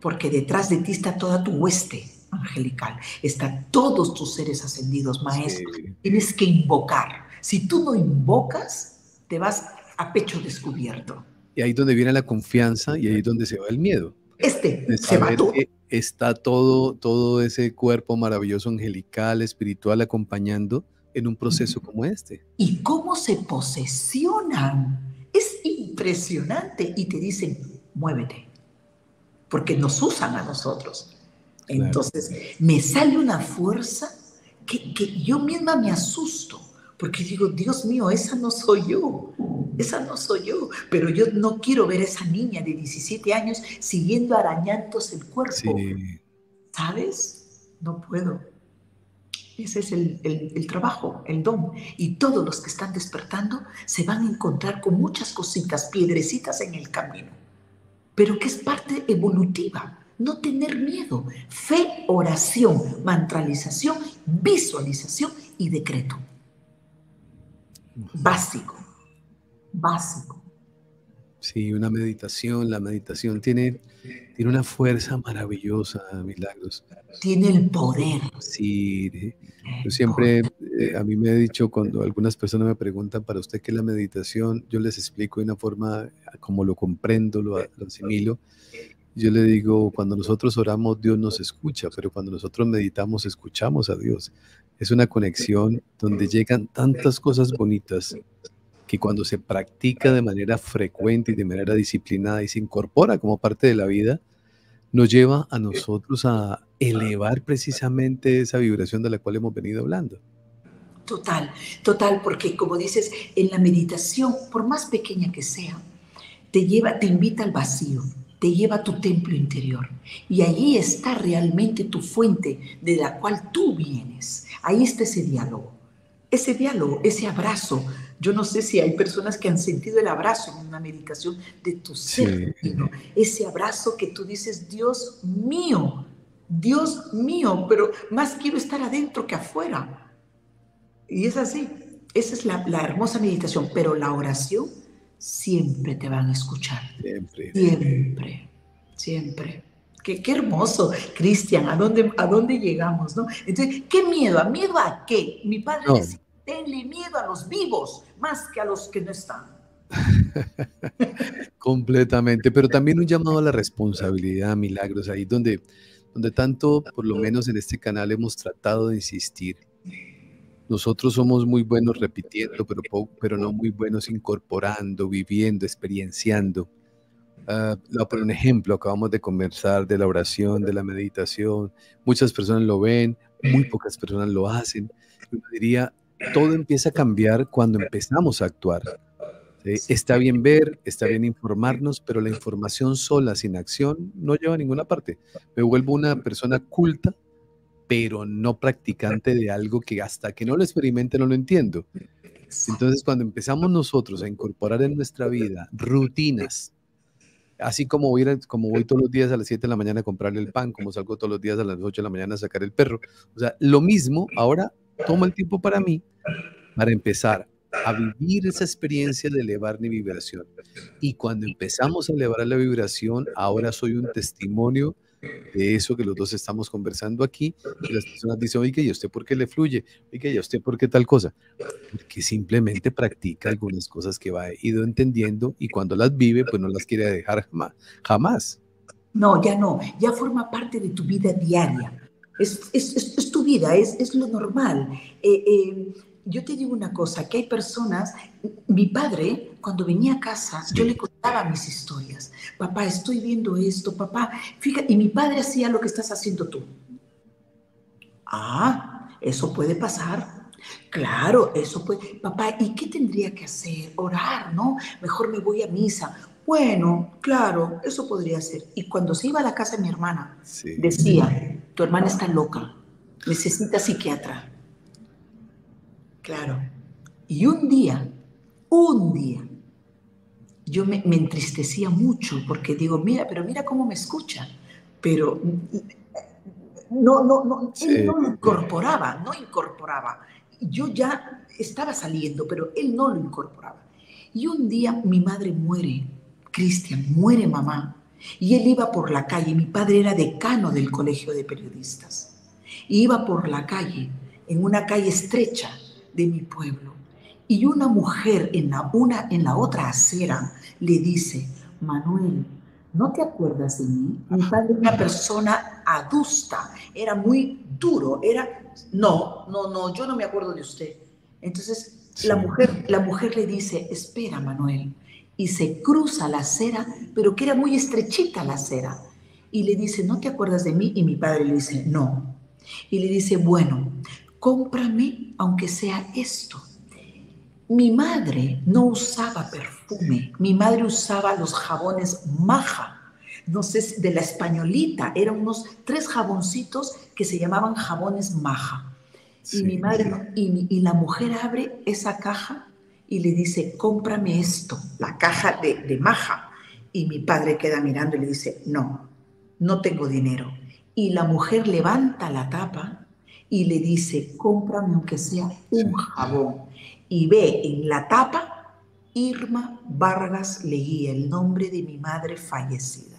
porque detrás de ti está toda tu hueste angelical, están todos tus seres ascendidos, maestros. Tienes que invocar. Si tú no invocas, te vas a pecho descubierto. Y ahí es donde viene la confianza y ahí es donde se va el miedo. Este se mató. Está todo, todo ese cuerpo maravilloso, angelical, espiritual, acompañando en un proceso como este. ¿Y cómo se posesionan? Es impresionante. Y te dicen, muévete, porque nos usan a nosotros. Entonces, me sale una fuerza que, que yo misma me asusto porque digo, Dios mío, esa no soy yo, esa no soy yo, pero yo no quiero ver a esa niña de 17 años siguiendo arañándose el cuerpo. ¿Sabes? No puedo. Ese es el, el, trabajo, el don. Y todos los que están despertando se van a encontrar con muchas cositas, piedrecitas en el camino, pero que es parte evolutiva. No tener miedo. Fe, oración, mantralización, visualización y decreto. Básico, básico. Sí, una meditación, la meditación tiene, tiene una fuerza maravillosa, Milagros. Tiene el poder. Sí, yo siempre, eh, a mí me he dicho cuando algunas personas me preguntan para usted qué es la meditación, yo les explico de una forma como lo comprendo, lo, lo asimilo. Yo le digo, cuando nosotros oramos, Dios nos escucha, pero cuando nosotros meditamos, escuchamos a Dios. Es una conexión donde llegan tantas cosas bonitas que cuando se practica de manera frecuente y de manera disciplinada y se incorpora como parte de la vida, nos lleva a nosotros a elevar precisamente esa vibración de la cual hemos venido hablando. Total, total, porque como dices, en la meditación, por más pequeña que sea, te lleva, te invita al vacío, te lleva a tu templo interior. Y allí está realmente tu fuente de la cual tú vienes. Ahí está ese diálogo. Ese diálogo, ese abrazo. Yo no sé si hay personas que han sentido el abrazo en una meditación de tu ser Ese abrazo que tú dices, Dios mío, Dios mío, pero más quiero estar adentro que afuera. Y es así. Esa es la, la hermosa meditación. Pero la oración siempre te van a escuchar. Siempre. Siempre. Siempre. Qué, qué hermoso, Cristian, ¿a dónde, ¿a dónde llegamos? ¿no? Entonces, ¿qué miedo? ¿A miedo a qué? Mi padre decía, tenle miedo a los vivos más que a los que no están. [laughs] Completamente, pero también un llamado a la responsabilidad, milagros, ahí donde, donde tanto, por lo menos en este canal, hemos tratado de insistir nosotros somos muy buenos repitiendo, pero, [laughs] pero no muy buenos incorporando, viviendo, experienciando. Uh, por un ejemplo, acabamos de conversar de la oración, de la meditación. Muchas personas lo ven, muy [clears throat] pocas personas lo hacen. Yo diría, todo empieza a cambiar cuando empezamos a actuar. Está bien ver, está bien informarnos, pero la información sola, sin acción, no lleva a ninguna parte. Me vuelvo una persona culta, pero no practicante de algo que hasta que no lo experimente no lo entiendo. Entonces, cuando empezamos nosotros a incorporar en nuestra vida rutinas, así como voy, como voy todos los días a las 7 de la mañana a comprarle el pan, como salgo todos los días a las 8 de la mañana a sacar el perro, o sea, lo mismo, ahora tomo el tiempo para mí, para empezar a vivir esa experiencia de elevar mi vibración. Y cuando empezamos a elevar la vibración, ahora soy un testimonio de eso que los dos estamos conversando aquí. Y las personas dicen, oye, ¿y usted por qué le fluye? Oye, ¿y usted por qué tal cosa? Porque simplemente practica algunas cosas que va ido entendiendo y cuando las vive, pues no las quiere dejar jamás. jamás. No, ya no, ya forma parte de tu vida diaria. Es, es, es, tu vida, es, es lo normal. Eh, eh, yo te digo una cosa, que hay personas, mi padre, cuando venía a casa, yo le contaba mis historias. Papá, estoy viendo esto, papá, fíjate, y mi padre hacía lo que estás haciendo tú. Ah, eso puede pasar. Claro, eso puede. Papá, ¿y qué tendría que hacer? Orar, ¿no? Mejor me voy a misa. Bueno, claro, eso podría ser. Y cuando se iba a la casa de mi hermana, decía, tu hermana está loca, necesita psiquiatra. Claro. Y un día, un día, yo me, entristecía mucho porque digo, mira, pero mira cómo me escucha. Pero no, no, no, él no lo incorporaba, no incorporaba. Yo ya estaba saliendo, pero él no lo incorporaba. Y un día mi madre muere, Cristian, muere mamá. Y él iba por la calle, mi padre era decano del colegio de periodistas. iba por la calle, en una calle estrecha, de mi pueblo. Y una mujer en la, una, en la otra acera le dice, Manuel, ¿no te acuerdas de mí? Mi padre era una persona adusta, era muy duro, era, no, no, no, yo no me acuerdo de usted. Entonces la, mujer, la mujer le dice, espera, Manuel, y se cruza la acera, pero que era muy estrechita la acera. Y le dice, ¿no te acuerdas de mí? Y mi padre le dice, no. Y le dice, bueno, cómprame aunque sea esto. Mi madre no usaba perfume, mi madre usaba los jabones maja, no sé, de la españolita, eran unos tres jaboncitos que se llamaban jabones maja. Y mi madre, y, y, la mujer abre esa caja y le dice, cómprame esto, la caja de, de maja. Y mi padre queda mirando y le dice, no, no tengo dinero. Y la mujer levanta la tapa y le dice, cómprame aunque sea un jabón. Y ve en la tapa, Irma Vargas leía el nombre de mi madre fallecida.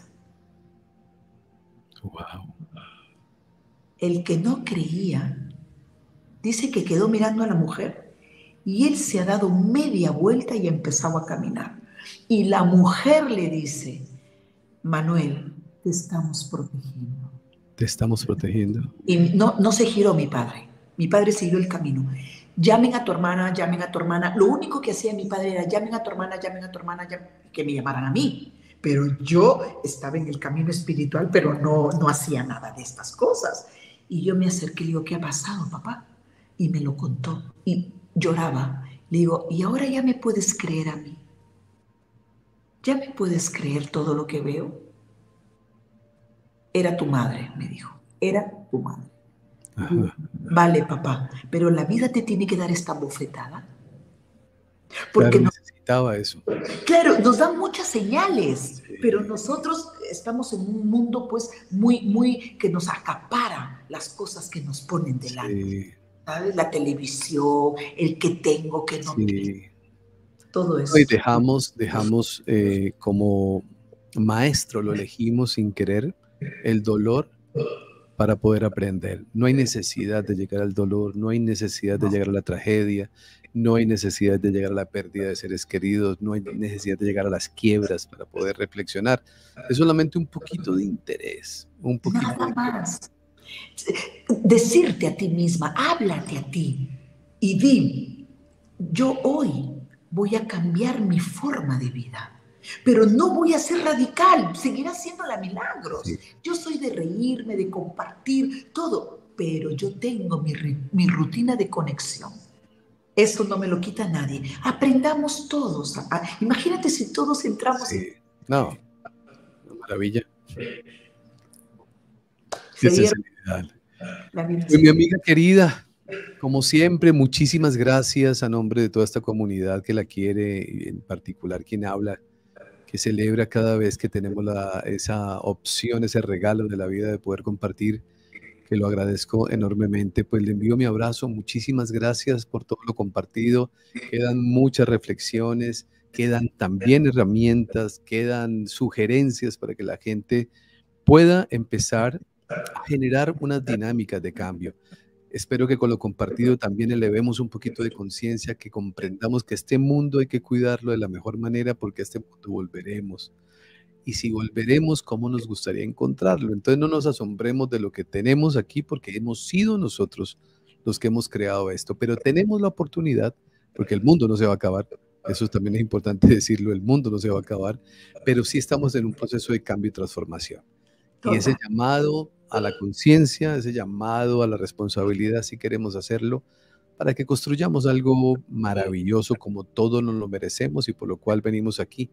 Wow. El que no creía, dice que quedó mirando a la mujer y él se ha dado media vuelta y ha empezado a caminar. Y la mujer le dice, Manuel, te estamos protegiendo. Te estamos protegiendo. Y no, no se giró mi padre. Mi padre siguió el camino. Llamen a tu hermana, llamen a tu hermana. Lo único que hacía mi padre era llamen a tu hermana, llamen a tu hermana, que me llamaran a mí. Pero yo estaba en el camino espiritual, pero no, no hacía nada de estas cosas. Y yo me acerqué y digo, ¿qué ha pasado, papá? Y me lo contó. Y lloraba. Le digo, ¿y ahora ya me puedes creer a mí? ¿Ya me puedes creer todo lo que veo? Era tu madre, me dijo. Era tu madre. Vale, papá, pero la vida te tiene que dar esta bofetada. Porque necesitaba eso. Claro, nos dan muchas señales, pero nosotros estamos en un mundo pues muy, muy que nos acapara las cosas que nos ponen delante. ¿Sabes? La televisión, el que tengo, que no tengo. Todo eso. Y dejamos, dejamos eh, como maestro, lo elegimos sin querer, el dolor para poder aprender. No hay necesidad de llegar al dolor, no hay necesidad de llegar a la tragedia, no hay necesidad de llegar a la pérdida de seres queridos, no hay necesidad de llegar a las quiebras para poder reflexionar. Es solamente un poquito de interés, un poquito. Nada más. Decirte a ti misma, háblate a ti y di, yo hoy voy a cambiar mi forma de vida pero no voy a ser radical, seguirá haciendo la milagros. Yo soy de reírme, de compartir, todo, pero yo tengo mi, rutina de conexión. Eso no me lo quita nadie. Aprendamos todos. imagínate si todos entramos. Sí. No, maravilla. mi amiga querida, como siempre, muchísimas gracias a nombre de toda esta comunidad que la quiere, en particular quien habla celebra cada vez que tenemos esa opción, ese regalo de la vida de poder compartir, que lo agradezco enormemente. Pues le envío mi abrazo, muchísimas gracias por todo lo compartido. Quedan muchas reflexiones, quedan también herramientas, quedan sugerencias para que la gente pueda empezar a generar unas dinámicas de cambio. Espero que con lo compartido también elevemos un poquito de conciencia, que comprendamos que este mundo hay que cuidarlo de la mejor manera porque a este mundo volveremos. Y si volveremos, ¿cómo nos gustaría encontrarlo? Entonces no nos asombremos de lo que tenemos aquí porque hemos sido nosotros los que hemos creado esto, pero tenemos la oportunidad, porque el mundo no se va a acabar, eso también es importante [laughs] decirlo, el mundo no se va a acabar, pero sí estamos en un proceso de cambio y transformación. Y ese llamado a la conciencia, ese llamado a la responsabilidad, si queremos hacerlo, para que construyamos algo maravilloso como todos nos lo merecemos y por lo cual venimos aquí,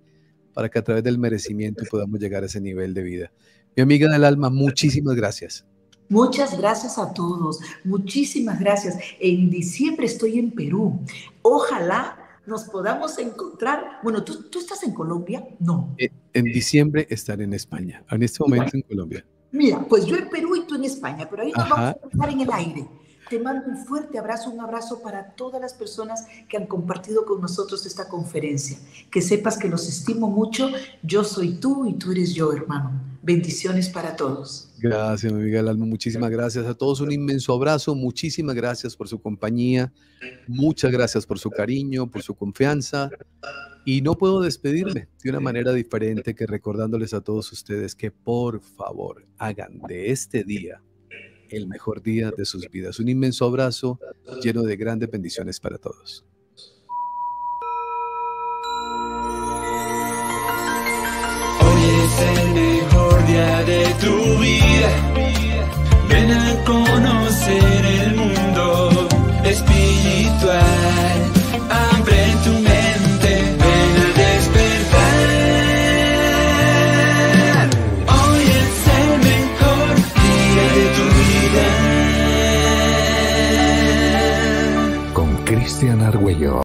para que a través del merecimiento podamos llegar a ese nivel de vida. Mi amiga del alma, muchísimas gracias. Muchas gracias a todos, muchísimas gracias. En diciembre estoy en Perú. Ojalá nos podamos encontrar. Bueno, ¿tú, tú estás en Colombia? No. En, en diciembre estaré en España, en este momento en Colombia. Mira, pues yo en Perú y tú en España, pero ahí nos vamos a estar en el aire. Te mando un fuerte abrazo, un abrazo para todas las personas que han compartido con nosotros esta conferencia. Que sepas que los estimo mucho. Yo soy tú y tú eres yo, hermano. Bendiciones para todos. Gracias, mi amiga alma. Muchísimas gracias a todos. Un inmenso abrazo. Muchísimas gracias por su compañía. Muchas gracias por su cariño, por su confianza. Y no puedo despedirme de una manera diferente que recordándoles a todos ustedes que por favor hagan de este día el mejor día de sus vidas. Un inmenso abrazo lleno de grandes bendiciones para todos. Hoy es el mejor día de tu vida. Ven a conocer el mundo espiritual. Abre tu Cristian Argüello.